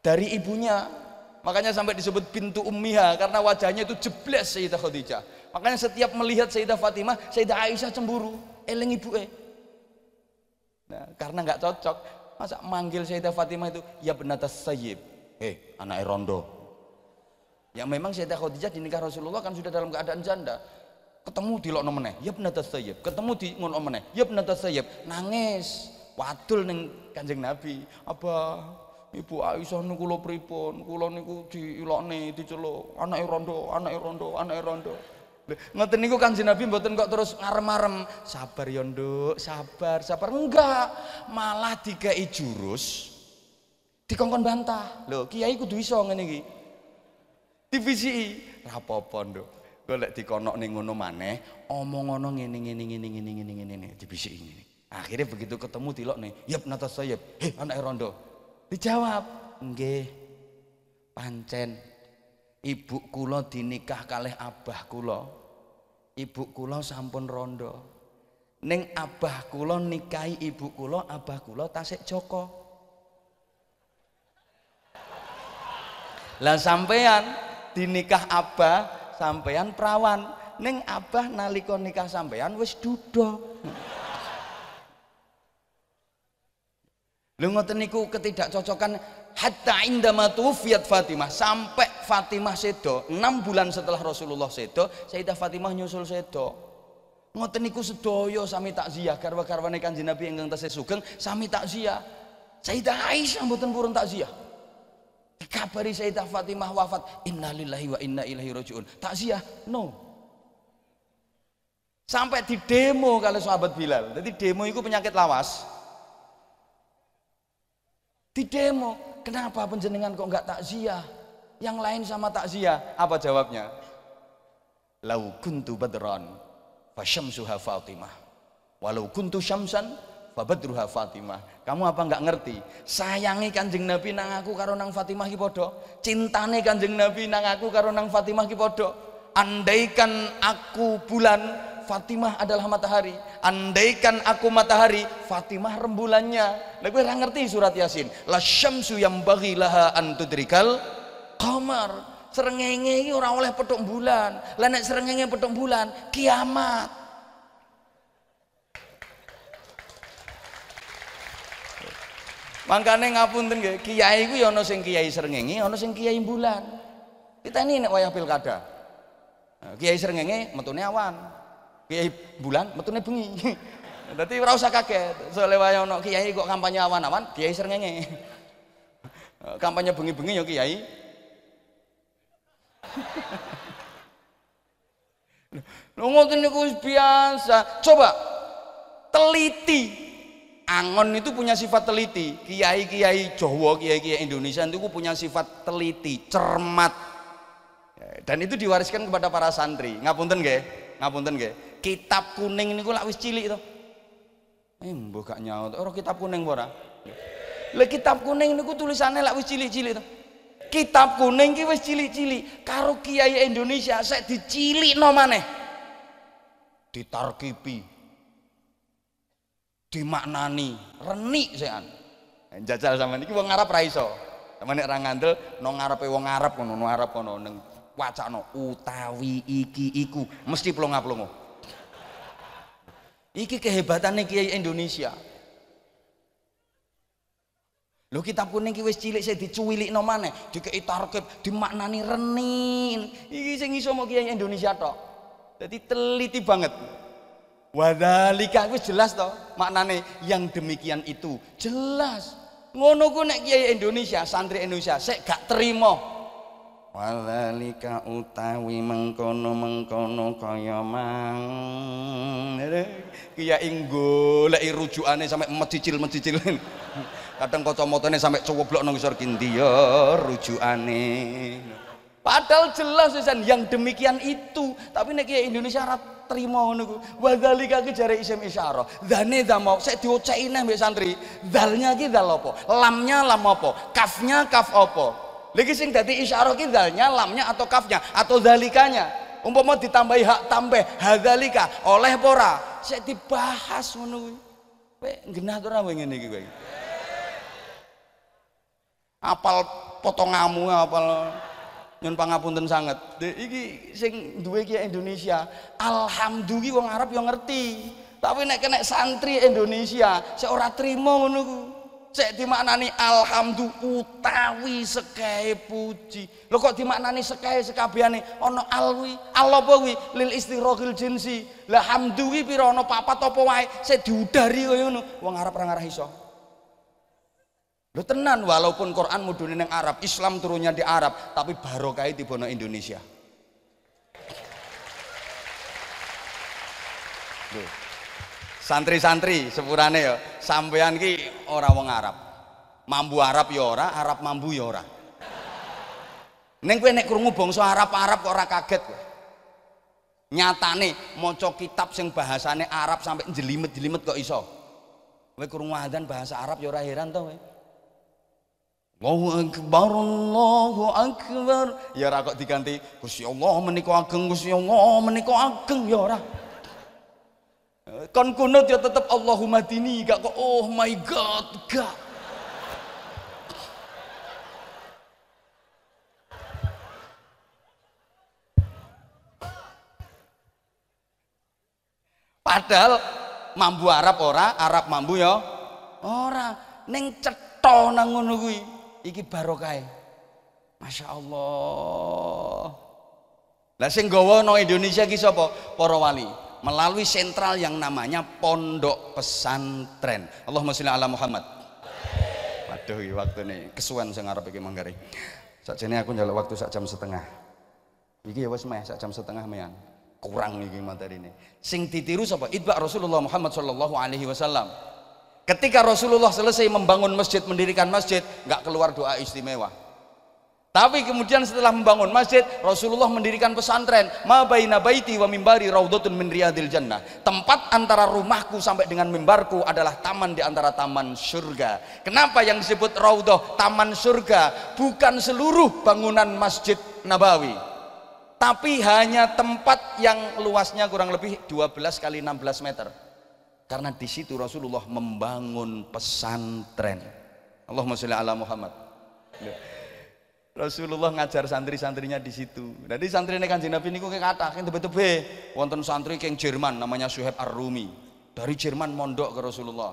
Dari ibunya, makanya sampai disebut pintu ummiha karena wajahnya itu jebles Sayyidah Khadijah. Makanya setiap melihat Sayyidah Fatimah, Sayyidah Aisyah cemburu, eleng ibu eh. Nah, karena nggak cocok, masa manggil Sayyidah Fatimah itu ya benatas sayyib. Eh, anak rondo. Yang memang Sayyidah Khadijah di nikah Rasulullah kan sudah dalam keadaan janda. Ketemu di lokno meneh ya benatas sayyib. Ketemu di ngono meneh ya benatas sayyib. Nangis. Wadul ning Kanjeng Nabi apa Ibu Aisyah niku kula pripun? Kula niku diilokne diceluk. Anake rondo anake rondo anake rondo ngoten niku Kanjeng Nabi mboten kok terus ngarem-arem sabar ya nduk sabar sabar. Enggak malah dikai jurus dikongkon bantah. Lho kiai kudu iso ngene iki. Divisi rapopo nduk golek dikonok ning ngono maneh omong ngono ngene ngene ngene ngene ngene ngene dibisiki ngene. Akhirnya begitu ketemu tilok nih yep nata sayep heh anak rondo. Dijawab nggih pancen ibu kula dinikah kalih abah kula. Ibu kula sampun rondo. Ning abah kula nikahi ibu kula abah kula tasik Joko. Lah sampean dinikah abah sampean perawan neng abah nalika nikah sampean wis duda. Lho ngoten niku ketidakcocokan. Hatta indama tufiat Fatimah sampai Fatimah sedo 6 bulan setelah Rasulullah sedo Sayyidah Fatimah nyusul sedo ngoten niku sedoyo sami takziah garwa-garwane Kanjeng Nabi ingkang tasih sugeng sami takziah Sayyidah Aisyah mboten purun takziah Dikabari Sayyidah Fatimah wafat, innalillahi wa inna ilaihi rajiun. Takziah? No. Sampai di demo kalau sahabat Bilal. Jadi demo itu penyakit lawas. Di demo, kenapa penjenengan kok enggak takziah? Yang lain sama takziah. Apa jawabnya? Lau kuntu badran fasyamsuha Fatimah. Walau kuntu syamsan Babadruha Fatimah. Kamu apa nggak ngerti? Sayangi Kanjeng Nabi nang aku karo nang Fatimah ki padha. Cintane Kanjeng Nabi nang aku karo nang Fatimah ki padha. Andaikan aku bulan, Fatimah adalah matahari. Andaikan aku matahari, Fatimah rembulannya. Lah kowe ngerti surat Yasin. La syamsu yang bagi laha an tudrikal qamar. Srengenge iki ora oleh petuk bulan. Lah nek srengenge petuk bulan, kiamat. Mangkane ngapunten nggih, kiai ku ana sing kiai srengenge, ana sing kiai bulan. Kita ini nek wayah pilkada. Nah, kiai srengenge metune awan. Kiai bulan metune bengi. [LAUGHS] Dadi ora usah kaget. Soale wayah kiai kok kampanye awan-awan, kiai srengenge. [LAUGHS] Kampanye bengi-bengi ya kiai. Lho ngoten niku biasa. Coba teliti Angon itu punya sifat teliti. Kiai-kiai Jawa, kiai-kiai Indonesia itu punya sifat teliti, cermat. Dan itu diwariskan kepada para santri. Ngapunten nggih? Ngapunten nggih? Kitab kuning niku lak wis cilik to. Eh, mbok gak nyaut. Kitab kuning ora? Lah kitab kuning niku tulisannya lak wis cilik-cilik to. Kitab kuning ki wis cilik-cilik. Karo kiai Indonesia sek dicilikno maneh. Ditarkipi, dimaknani. Renik sean jajal sama niki wong Arab ra iso. Sama nek ra ngandel no ngarepe wong Arab kono no Arab kono ning wacana utawi iki iku. Mesti plonga-plongo iki kehebatannya kiai Indonesia Lho kitab kuning ki wis cilik sing dicuwilikno maneh, dikei tarkib, dimaknani renin. Iki sing iso mau kiai Indonesia tok. Jadi teliti banget. Wadhalika wis jelas toh maknane yang demikian itu jelas. Ngono ku nek kiai Indonesia, santri Indonesia sik gak terima. Wadhalika utawi mengkono mengkono kaya mang. Kiai goleki rujukane sampai mencicil-mencicil. [LAUGHS] Kadang kacamatane sampai cowoblok nang ngisor kindi ya rujukane. Padahal jelas Ustaz yang demikian itu, tapi nek kiai Indonesia ora terima ngono ku. Wa dzalika ki jare isim isyarah. Dzane mau sik dioceki neh santri. Dzalnya ki dzal apa? Lamnya lam apa? Kafnya kaf apa? Lagi sing dadi isyarah ki dzalnya, lamnya atau kafnya atau zalikanya. Umpama ditambahi hak tambah hadzalika oleh apa ora? Sik dibahas ngono kuwi. Kowe genah to ora ngene iki kowe. Apal potongamu apal nyun pangapunten sangat iki sing duwe ki Indonesia alhamdulillah wong Arab yang ngerti tapi nek kena santri Indonesia saya ora trimo ngono cek dimaknani alhamdulillah utawi sekae puji. Lho kok dimaknani sekae sekabehane ana alwi kuwi? Lil istighroqil jinsi. Lah hamdu ki pira ana papat apa wae? Sik diudari kaya ngono. Wong Arab ora ngarah iso. Lu tenan walaupun Quran mudune ning Arab, Islam turunnya di Arab, tapi barokah di bono Indonesia. Santri-santri sepurane ya, sampean ki ora wong Arab. Mambu Arab ya ora, Arab mambu ya ora. Ning kowe nek krungu bangsa Arab-Arab kok ora kaget kowe. Nyatane maca kitab sing bahasane Arab sampai jelimet-jelimet kok iso. Kowe krungu adzan bahasa Arab ya ora heran to kowe. Allahu akbar Allahu akbar ya ora kok diganti Gusti Allah menika ageng Gusti Allah menika ageng ya ora kon kunut ya tetep Allahumma dini gak kok oh my god gak. Padahal mambu Arab ora, Arab mambu ya ora. Ning cetha nang ngono kuwi iki barokah Masya Allah. Lah sing gawa no Indonesia ki sapa? Para wali melalui sentral yang namanya pondok pesantren. Allahumma sholli ala Muhammad. Waduh waktu ini kesuwen sing arep iki manggari sakjane aku njaluk waktu sak jam setengah. Iki ya wis meh sak jam setengah meyan. Kurang iki materi ini sing ditiru sapa? Itba Rasulullah Muhammad sallallahu alaihi wasallam. Ketika Rasulullah selesai membangun masjid, mendirikan masjid, nggak keluar doa istimewa. Tapi kemudian setelah membangun masjid, Rasulullah mendirikan pesantren. Ma baina baiti wa mimbari raudhatun min riyadil jannah. Tempat antara rumahku sampai dengan mimbarku adalah taman di antara taman surga. Kenapa yang disebut raudhah taman surga? Bukan seluruh bangunan Masjid Nabawi. Tapi hanya tempat yang luasnya kurang lebih 12 kali 16 meter karena di situ Rasulullah membangun pesantren. Allahumma sholli ala Muhammad. Rasulullah ngajar santri-santrinya di situ. Jadi santri ini kanjeng Nabi niku kata, yang tebe-tebe wonten santri keng Jerman namanya Suhaib Ar-Rumi. Dari Jerman mondok ke Rasulullah.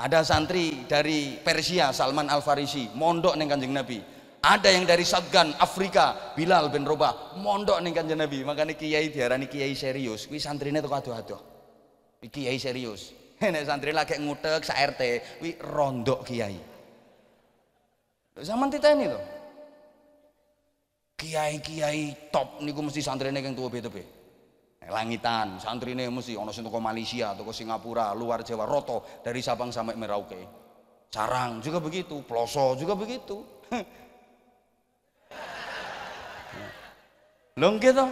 Ada santri dari Persia Salman Al-Farisi mondok neng kanjeng Nabi. Ada yang dari Sadgan Afrika Bilal bin Robah mondok neng kanjeng Nabi. Makanya kiai diarani kiai serius. Kuwi santrine teko adoh-adoh. Kiai serius. [LAUGHS] Nek santri lagi ngutek sa RT, wi rondok kiai. Zaman ini loh kiai-kiai top niku mesti santrine kang tuwa bete langitan santrine mesti ana sing teko Malaysia teko Singapura luar Jawa roto dari Sabang sampai Merauke. Carang juga begitu Ploso juga begitu. [LAUGHS] Long gitu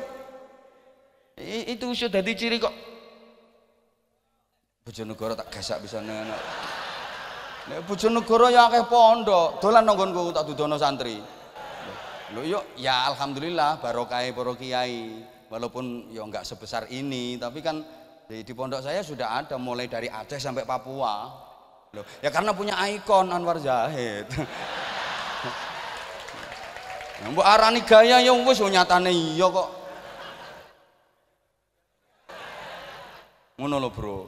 itu sudah dadi ciri kok. Bojonegoro tak gasak bisa nenek. Nek Bojonegoro ya akeh pondok. Dolan nonggonku tak dudono santri Loh yuk, ya alhamdulillah barokai para kiai. Walaupun ya enggak sebesar ini, tapi kan di, di pondok saya sudah ada mulai dari Aceh sampai Papua. Loh, ya karena punya ikon Anwar Zahid. [LAUGHS] Mbok arani gaya ya wis nyatane iya kok. Ngono lho, Bro.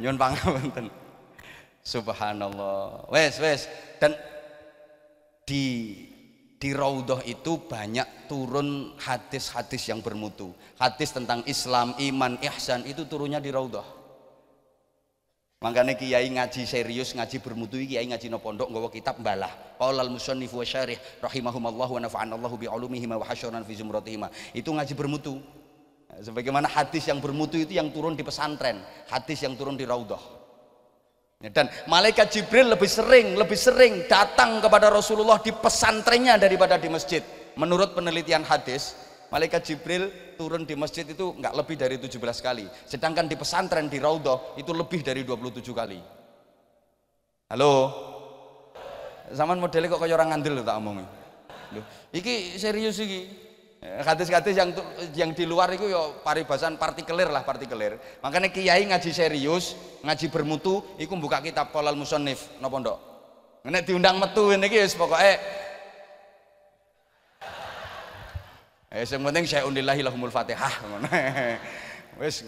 Nyun pangapunten. Subhanallah. Wes, wes. Dan di di Raudhah itu banyak turun hadis-hadis yang bermutu. Hadis tentang Islam, iman, ihsan itu turunnya di Raudhah. Makanya kiai ngaji serius, ngaji bermutu, kiai ngaji no pondok, nggawa kitab balah. Qala al-musannif wa syarih rahimahumallah wa nafa'anallahu bi ulumihim wa hasyarna fi zumratihim. Itu ngaji bermutu. Sebagaimana hadis yang bermutu itu yang turun di pesantren, hadis yang turun di Raudhah. Dan malaikat Jibril lebih sering, lebih sering datang kepada Rasulullah di pesantrennya daripada di masjid. Menurut penelitian hadis, malaikat Jibril turun di masjid itu nggak lebih dari 17 kali. Sedangkan di pesantren di Raudhah itu lebih dari 27 kali. Halo? Zaman modelnya kok kayak orang ngandel tak omongin. Loh, iki serius iki. Hadis-hadis yang yang di luar itu yo paribasan partikelir lah partikelir. Makanya kiai ngaji serius, ngaji bermutu, iku buka kitab Qalal Musannif no pondok. Nek diundang metu ini wis pokoke Eh sing penting saya undillahi lahumul Fatihah ngono. [LAUGHS] Wis.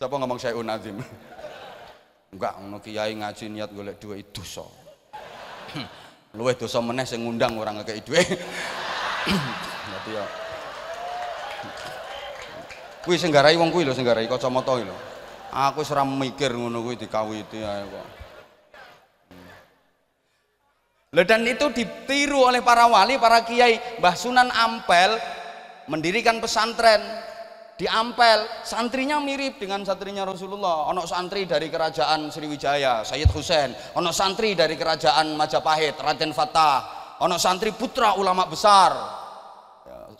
Sapa [LAUGHS] ngomong saya unazim? [LAUGHS] Enggak, ngono kiai ngaji niat golek duit dosa luwih dosa meneh sing ngundang orang ngekeki dhuwit. Dadi ya. Kuwi sing garai wong kuwi lho sing garai kacamata lho. Aku wis ora mikir ngono kuwi dikawiti ae kok. Loh dan itu ditiru oleh para wali, para kiai. Mbah Sunan Ampel mendirikan pesantren di Ampel santrinya mirip dengan santrinya Rasulullah. Ono santri dari kerajaan Sriwijaya Sayyid Husain ono santri dari kerajaan Majapahit Raden Fatah ono santri putra ulama besar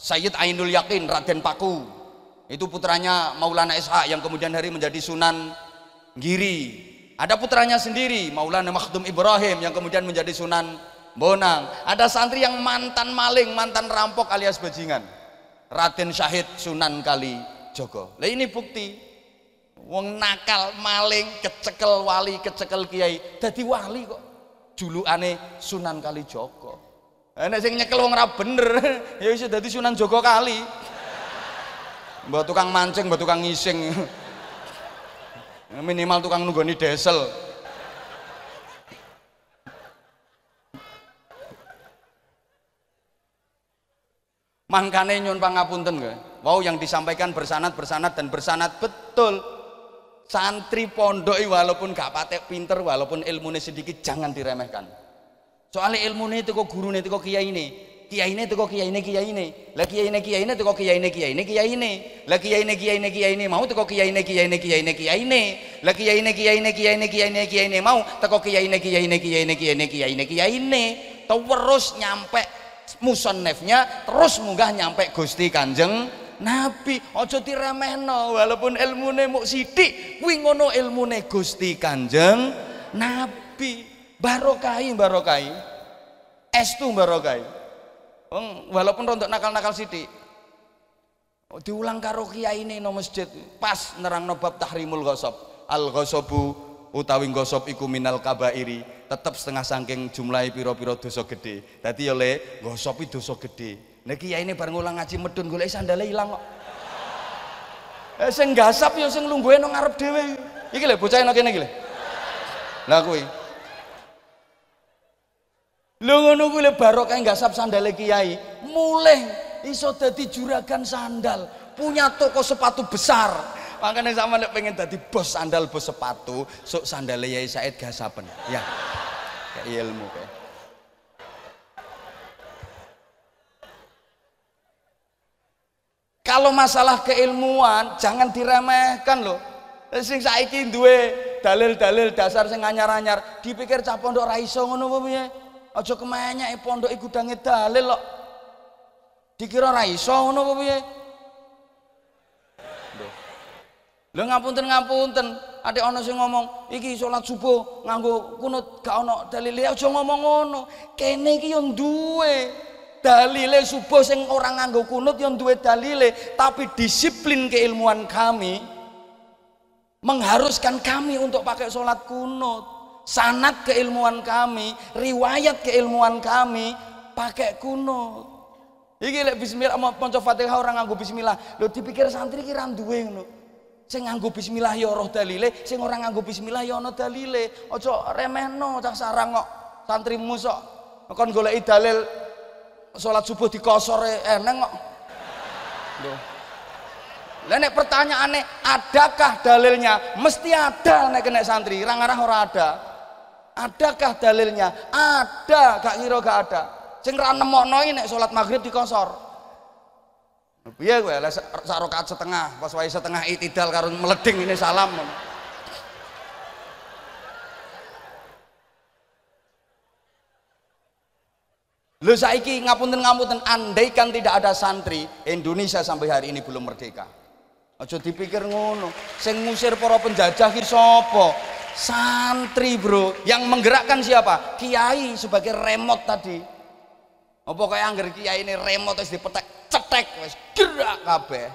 Sayyid Ainul Yakin Raden Paku. Itu putranya Maulana Ishaq yang kemudian hari menjadi Sunan Giri. Ada putranya sendiri Maulana Makhdum Ibrahim yang kemudian menjadi Sunan Bonang. Ada santri yang mantan maling mantan rampok alias bajingan Raden Syahid Sunan Kali Joko. Lah ini bukti. Wong nakal, maling, kecekel wali, kecekel kiai, dadi wali kok. Julukane Sunan Kali Joko. Nek sing nyekel wong ora bener, [LAUGHS] ya wis dadi Sunan Joko Kali. Mbak tukang mancing, mbak tukang ngising. [LAUGHS] Minimal tukang nunggoni desel. Mangkane nyun pangapunten ke. Wow yang disampaikan bersanat bersanat dan bersanat betul. Santri pondok walaupun gak patek pinter walaupun ilmunya sedikit jangan diremehkan. Soalnya ilmunya itu kok guru itu kok kiai ini. Kiai ini itu kok kiai ini kiai ini. Lah kiai ini kiai ini itu kok kiai ini kiai ini kiai ini. Lah kiai ini kiai ini kiai ini mau itu kok kiai ini kiai ini kiai ini kiai ini. Lah kiai ini kiai ini kiai ini kiai ini kiai ini mau teko kiai ini kiai ini kiai ini kiai ini kiai ini kiai ini. Terus nyampe musonefnya terus munggah nyampe Gusti Kanjeng Nabi. Ojo diremehno walaupun ilmune muk sithik kuwi ngono ilmune Gusti Kanjeng Nabi. Barokai barokai estu barokai walaupun rontok nakal-nakal sithik diulang karo kiai ini no masjid. Pas nerang bab tahrimul ghasab. Al ghasabu utawi gosop iku minal kabairi tetep setengah saking jumlahi piro-piro dosa gede dadi ya le gosopi dosa gede nek kiai ini bareng ulang ngaji medun golek sandale ilang kok. Eh sing gasap ya sing lungguhe nang ngarep dhewe. Iki lho bocah nang kene iki lho. Lah kuwi. Lho ngono kuwi le barokah gasap sandale kiai mulih iso dadi juragan sandal punya toko sepatu besar makanya sama nek pengen tadi bos sandal bos sepatu sok sandal Yai Said gasapen ya. Kayak ilmu kayak. Kalau masalah keilmuan jangan diremehkan loh. Sing saiki duwe dalil-dalil dasar sing anyar-anyar dipikir cah pondok ra iso ngono apa piye? Aja kemenyek pondok iku dalil kok. Dikira ra iso ngono piye Lho ngapunten ngapunten, ada ana sing ngomong iki salat subuh nganggo kunut gak ana dalile aja ngomong ngono. Kene iki yo duwe dalile subuh sing ora nganggo kunut yo duwe dalile, tapi disiplin keilmuan kami mengharuskan kami untuk pakai sholat kunut. Sanat keilmuan kami, riwayat keilmuan kami pakai kunut. Iki lek bismillah mau Fatihah orang nganggo bismillah. Lho dipikir santri ki ra duwe ngono. Sing nganggo bismillah ya roh dalile, sing ora nganggo bismillah ya ana dalile. Aja remehno cah sarang kok santrimu sok. Kon goleki dalil salat subuh dikosore eneng kok. Lho. Lah nek pertanyaane adakah dalilnya? Mesti ada nek kena santri, ra ngarah ora ada. Adakah dalilnya? Ada, gak kira gak ada. Sing ra nemokno nek salat maghrib dikosor. Piye kowe lek sak rakaat setengah, pas setengah itidal karo meleding ini salam. Lho saiki ngapunten-ngapunten andaikan tidak ada santri, Indonesia sampai hari ini belum merdeka. Aja dipikir ngono. Sing ngusir para penjajah ki sapa? Santri, Bro. Yang menggerakkan siapa? Kiai sebagai remote tadi. Apa kayak angger kiai ini remote wis dipetek cetek wis gerak kabeh.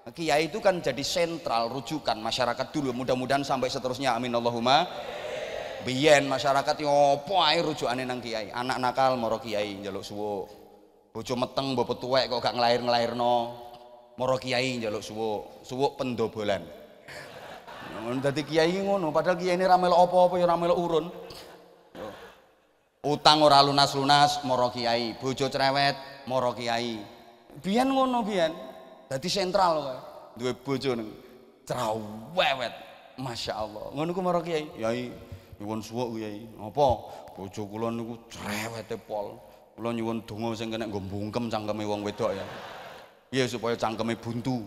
Nah, kiai itu kan jadi sentral rujukan masyarakat dulu. Mudah-mudahan sampai seterusnya amin Allahumma. Biyen masyarakat yo apa ae rujukane nang kiai? Anak nakal moro kiai njaluk suwuk. Bojo meteng mbok tuwek kok gak nglair-nglairno moro kiai njaluk suwuk. Suwuk pendobolan. Dadi kiai ngono padahal kiai ini ramel apa-apa ya ramel urun. Utang ora lunas-lunas moro kiai. Bojo cerewet moro kiai biyen ngono biyen dadi sentral kowe. Duwe bojo niku cerewet Masya Allah. Ngono ku marang kiai? Yai nyuwun suwuk kiai. Apa? Bojo kula niku cerewete pol. Kula nyuwun donga sing kena nggo mbungkem cangkeme wong wedok ya. Iya supaya cangkeme buntu?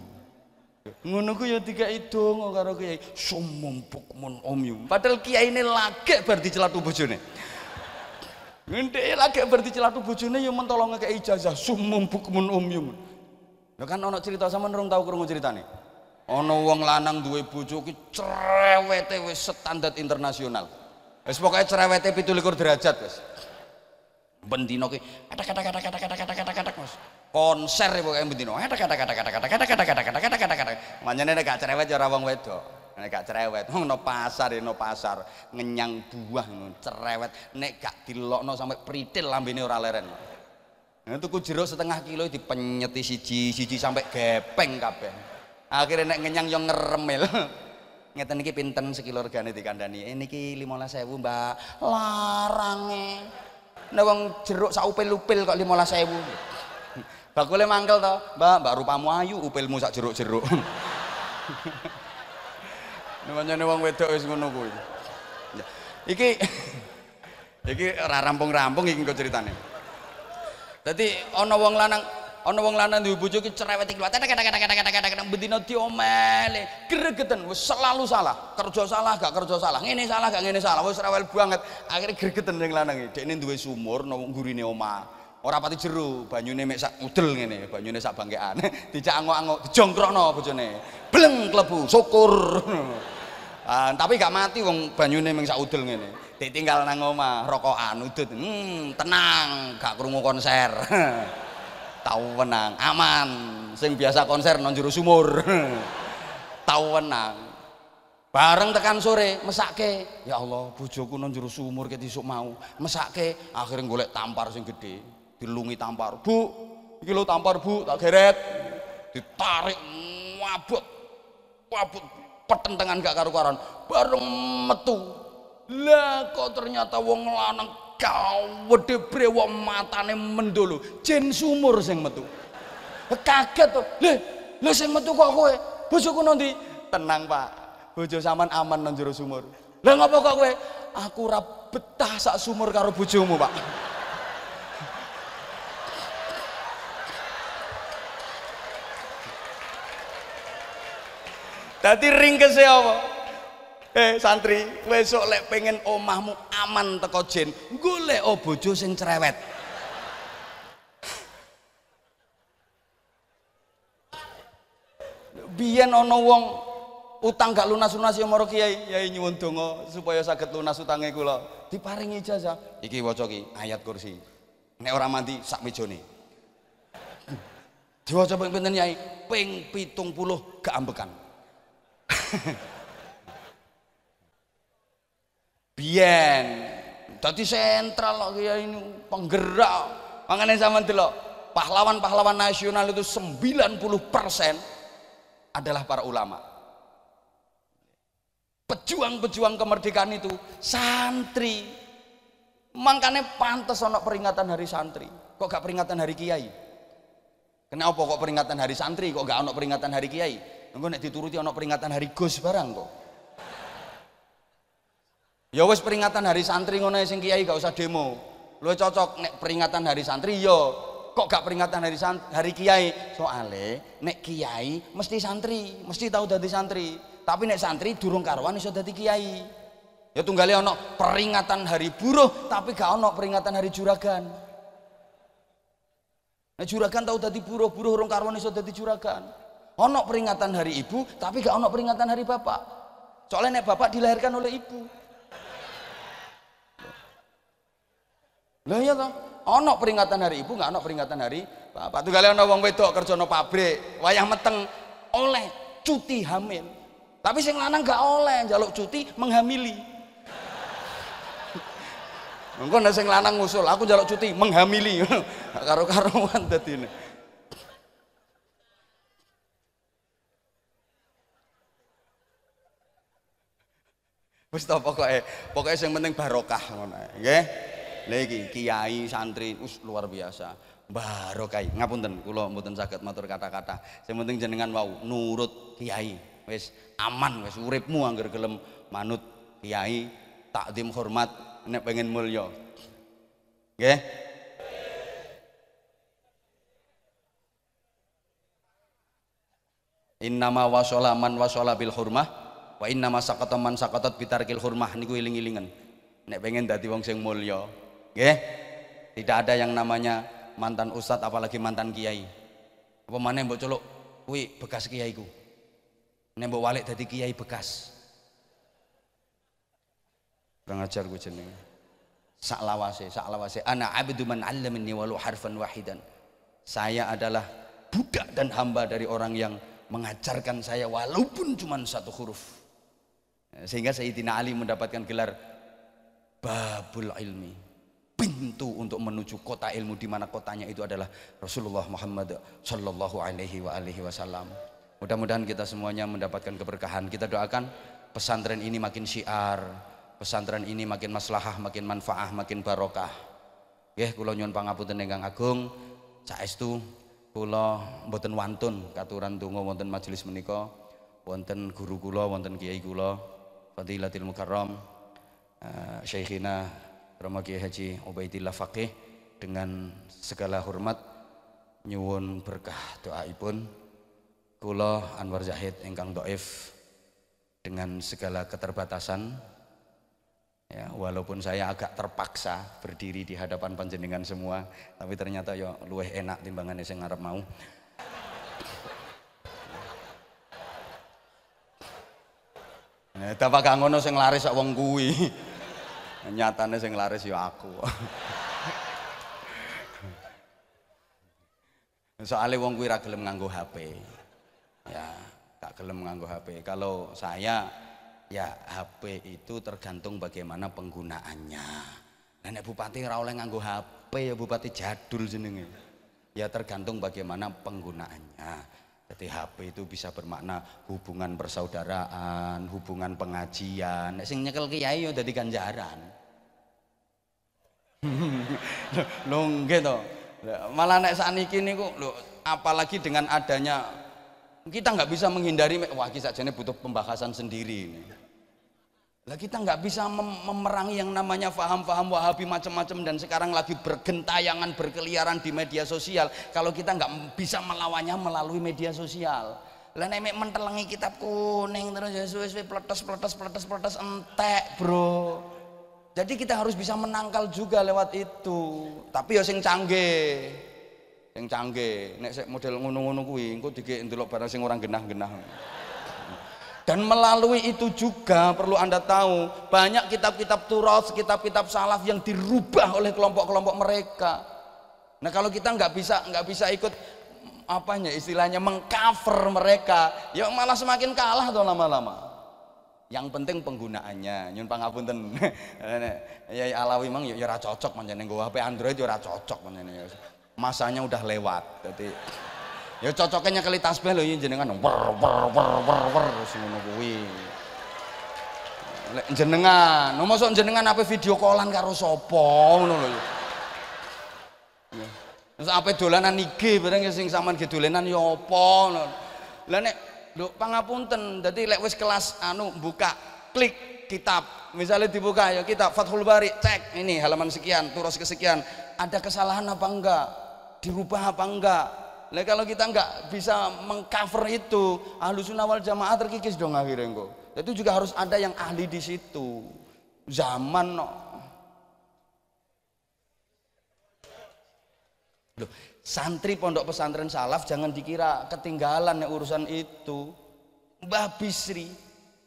Ngono ku ya dikai donga karo kiai. Sumum bukmun omyum padahal kiai ini lagi bar dicelatu bojone Ngente lagi berarti celatu bojone ya mentolong ngekek ijazah sumum bukmun umyum. Lha kan ana cerita sama nurung tau krungu ceritane. Ana wong lanang duwe bojo ki cerewete wis standar internasional. Wis pokoke cerewete 17 derajat wis. Bendino ki kata kata kata kata kata kata kata kata Mas. Konser pokoke bendino. Kata kata kata kata kata kata kata kata kata kata kata cerewet ya ora wedok nek gak cerewet wong no pasar ya no pasar ngenyang buah cerewet nek gak dilokno sampai pritil lambene ora leren Nah, tuku jeruk setengah kilo dipenyeti siji siji sampai gepeng kabeh. Akhirnya nek ngenyang yang ngeremel. [LAUGHS] Ngeten iki pinten sekilo regane dikandani. Eh niki 15.000, Mbak. Larange. Nek wong jeruk sak upil-upil kok 15.000. [LAUGHS] Bakule mangkel to, Mbak, Mbak rupamu ayu, upilmu sak jeruk-jeruk. [LAUGHS] Namanya wong wedok wis ngono kuwi. Ya. Iki [LAUGHS] iki ora rampung-rampung iki kok ceritane. Dadi ana wong lanang ana wong lanang duwe bojo ki cerewet iki kata kata bedino diomele. Gregeten wis selalu salah. Kerja salah gak kerja salah. Ngene salah gak ngene salah. Wis rewel banget. Akhirnya gregeten ning lanang iki. Dekne duwe sumur nang gurine omah. Ora pati jero banyune mek sak udel ngene banyune sak bangkean. [LAUGHS] Dijak angok-angok dijongkrokno bojone. Bleng klebu syukur [LAUGHS] Ah, tapi gak mati wong banyune ming sak udel ngene. Ditinggal nang omah rokokan udut. Hmm, tenang, gak krungu konser. [LAUGHS] Tahu menang, aman. Sing biasa konser nang jero sumur. [LAUGHS] Tahu menang. bareng tekan sore mesake ya Allah bojoku nang jero sumur ket isuk mau mesake akhirnya golek tampar sing gede dilungi tampar bu iki tampar bu tak geret ditarik wabut wabut petentengan gak karu-karuan. Bareng metu. Lah kok ternyata wong lanang gawede brewok matane mendolo. Jen sumur sing metu. Kaget tuh. Leh leh sing metu kok kowe? Bojoku nanti. Tenang pak. Bojo sampean aman nang sumur. Lah ngapa kok kowe? Aku ora betah sak sumur karo bojomu, Pak. Dadi ringkese apa? Eh santri, besok lek pengen omahmu aman teko jin, golek o bojo sing cerewet. Biyen ana wong utang gak lunas-lunas ya maro kiai yai nyuwun donga supaya saged lunas utange kula. Diparingi ijazah. Iki waca ki ayat kursi. Nek ora mandi sak mejone. Diwaca ping pinten yai ping 70 gak ambekan [LAUGHS] biyen. Dadi sentral kok kiai ini penggerak. Makanya sama delok pahlawan-pahlawan nasional itu 90% adalah para ulama. Pejuang-pejuang kemerdekaan itu santri. Makanya pantas ono peringatan hari santri. Kok gak peringatan hari kiai? Kenapa kok peringatan hari santri? Kok gak ono peringatan hari kiai enggak nek dituruti ono peringatan hari gus barang kok. Ya wes peringatan hari santri ngono sing kiai gak usah demo. Lu cocok nek peringatan hari santri yo kok gak peringatan hari hari kiai? Soale nek kiai mesti santri mesti tahu dari santri. Tapi nek santri durung karuan iso dadi kiai. Ya tunggale ana peringatan hari buruh tapi gak ana peringatan hari juragan. Nek juragan tahu dadi buruh, buruh urung karuan iso dadi juragan. Ana peringatan hari ibu, tapi gak ana peringatan hari bapak. Soalnya nek bapak dilahirkan oleh ibu. Lah iya toh, ana peringatan hari ibu, gak ana peringatan hari bapak. Tunggale ana wong wedok kerja no pabrik, wayah meteng oleh cuti hamil. Tapi sing lanang gak oleh jaluk cuti menghamili. Engko nek sing lanang ngusul, aku jaluk cuti menghamili. [LAUGHS] Karo-karoan dadine. Wis to pokoke, pokoke sing penting barokah ngono nggih. Lha iki kiai santri us luar biasa. Barokah. Ngapunten kula mboten saged matur kata-kata. Sing penting jenengan wau nurut kiai. Wis aman wis uripmu angger gelem manut kiai takdim hormat nek pengen mulya nggih Innama wasala man wasala bil hurmah wa innama sakata man sakatat bitarkil hurmah niku iling-ilingan. Nek pengen dadi wong sing mulya nggih? Tidak ada yang namanya mantan ustadz apalagi mantan kiai. Apa mana mbok celuk kuwi bekas kiaiku nembok walik dari kiai bekas. Kurang ajar gue jeneng sak lawase sak lawase. Ana abdu man 'allamani walau harfan wahidan. Saya adalah budak dan hamba dari orang yang mengajarkan saya walaupun cuma satu huruf sehingga Sayyidina Ali mendapatkan gelar babul ilmi pintu untuk menuju kota ilmu di mana kotanya itu adalah Rasulullah Muhammad sallallahu alaihi wasallam Mudah-mudahan kita semuanya mendapatkan keberkahan. Kita doakan pesantren ini makin syiar, pesantren ini makin maslahah, makin manfaah, makin barokah. Nggih, kula nyuwun pangapunten ingkang agung. Saestu kula mboten wantun katuran donga wonten majelis menika. Wonten guru kula, wonten kiai kula, Fadilatil Mukarram, uh, Syekhina Rama Kiai Haji Ubaidillah Faqih dengan segala hormat nyuwun berkah doaipun. Kula Anwar Zahid ingkang doif dengan segala keterbatasan. Ya walaupun saya agak terpaksa berdiri di hadapan panjenengan semua tapi ternyata ya luweh enak timbangan sing ngarep mau Nah, dapat gak ngono sing laris sak wong kuwi. [LAUGHS] Nyatane sing laris ya aku. [LAUGHS] Soale wong kuwi ra gelem nganggo HP ya gak gelem nganggo HP kalau saya ya HP itu tergantung bagaimana penggunaannya. Nenek bupati ora oleh nganggo HP ya bupati jadul jenenge. Ya tergantung bagaimana penggunaannya. Jadi HP itu bisa bermakna hubungan persaudaraan, hubungan pengajian. Sing nyekel kiai yo dadi ganjaran. [LAUGHS] Lho nggih to. Malah nek sakniki niku lho apalagi dengan adanya kita nggak bisa menghindari wah kisah ini butuh pembahasan sendiri ini. Lah kita nggak bisa mem memerangi yang namanya faham-faham wahabi macam-macam dan sekarang lagi bergentayangan berkeliaran di media sosial kalau kita nggak bisa melawannya melalui media sosial. Lah nek mentelengi kitab kuning terus ya suwe pletes pletes pletes pletes entek, Bro. Jadi kita harus bisa menangkal juga lewat itu. Tapi ya sing canggih. Sing canggih. Nek model ngono-ngono kuwi engko dikek ndelok barang sing orang genah-genah. Dan melalui itu juga perlu Anda tahu, banyak kitab-kitab turos, kitab-kitab salaf yang dirubah oleh kelompok-kelompok mereka. Nah, kalau kita nggak bisa nggak bisa ikut apanya istilahnya mengcover mereka, ya malah semakin kalah tuh lama-lama. Yang penting penggunaannya. Nyun pangapunten. [LAUGHS] ya Alawi mang ya ora cocok manjane nggo HP Android ya ora cocok manjane. Masanya udah lewat. Jadi Ya cocoknya kali tasbih lho jenengan wer wer wer wer wer ngono kuwi. Lek jenengan, no mosok jenengan apa video callan karo sapa ngono lho. Ya. Terus apa dolanan IG bareng sing sampean ge dolanan ya apa ngono. Nek pangapunten, dadi lek wis kelas anu buka klik kitab misalnya dibuka ya kitab Fathul Bari cek ini halaman sekian turus kesekian ada kesalahan apa enggak dirubah apa enggak Nah kalau kita nggak bisa mengcover itu, ahlu sunnah wal jamaah terkikis dong akhirnya kok. Itu juga harus ada yang ahli di situ. Zaman no. Loh, santri pondok pesantren salaf jangan dikira ketinggalan ya urusan itu. Mbah Bisri,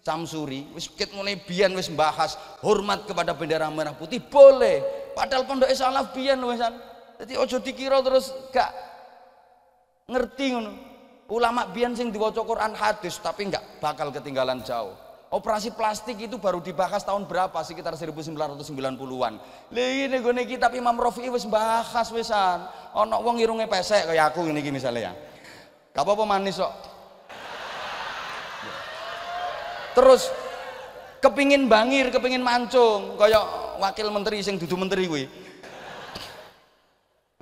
Samsuri, wis mulai bian wis bahas hormat kepada bendera merah putih boleh. Padahal pondok salaf bian wisan. Jadi ojo dikira terus gak ngerti ngono. Ulama biyen sing diwaca Quran hadis tapi enggak bakal ketinggalan jauh. Operasi plastik itu baru dibahas tahun berapa? Sekitar 1990-an lha ini gue kitab Imam Rafi'i wis bahas wisan ana wong irunge pesek kaya aku ini misalnya ya. Gak apa-apa manis kok. Terus kepingin bangir kepingin mancung kaya wakil menteri sing dudu menteri kuwi.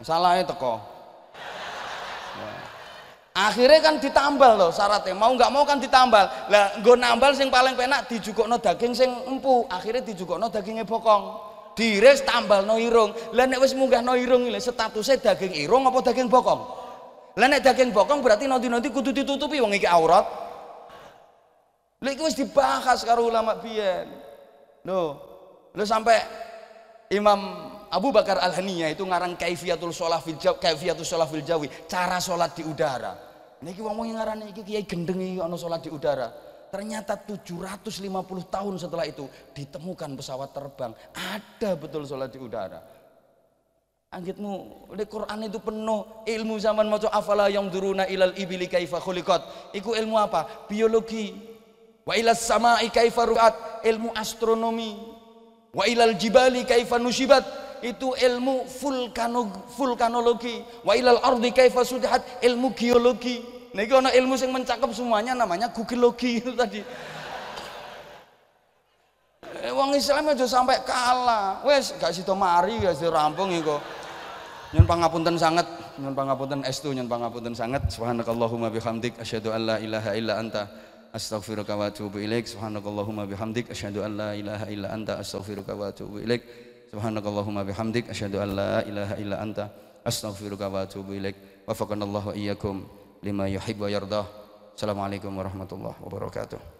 Salahnya teko akhirnya kan ditambal loh syaratnya. Mau nggak mau kan ditambal. Lah gue nambal sing paling penak no daging sing empu. Akhirnya no dagingnya bokong. Dires tambal no irung. Lah nek munggah no irung ini statusnya daging irung apa daging bokong? Lah nek daging bokong berarti nanti-nanti kudu ditutupi wong iki aurat. Lah wis dibahas karo ulama biyen. Loh lo sampai Imam Abu Bakar Al-Haniyah itu ngarang kaifiatul sholat fil jawi, kaifiatul sholat fil jawi, cara sholat di udara. Niki wong wong ngaran iki kiai gendeng iki ana sholat di udara. Ternyata 750 tahun setelah itu ditemukan pesawat terbang. Ada betul sholat di udara. Anggitmu, di Quran itu penuh ilmu zaman maca afala yang duruna ilal ibili kaifa khuliqat. Iku ilmu apa? Biologi. Wa ilas sama'i kaifa ru'at, ilmu astronomi. Wa ilal jibali kaifa nusibat, itu ilmu vulkano, vulkanologi. Wa ilal ardi kaifa sudihat? Ilmu geologi. Nah itu ilmu yang mencakup semuanya namanya gugilogi itu tadi. Eh, wong Islam aja sampai kalah. Wes gak situ mari gak situ rampung iku nyun pangapunten sangat nyun pangapunten estu nyun pangapunten sangat subhanakallahumma bihamdik asyhadu an la ilaha illa anta astaghfiruka wa atubu ilaik. Subhanakallahumma bihamdik asyhadu an la ilaha illa anta astaghfiruka wa atubu ilaik Subhanakallahumma bihamdik asyhadu an la ilaha illa anta astaghfiruka wa atubu ilaik. Wafaqanallahu wa iyyakum lima yuhibbu wa yardah. Assalamualaikum warahmatullahi wabarakatuh.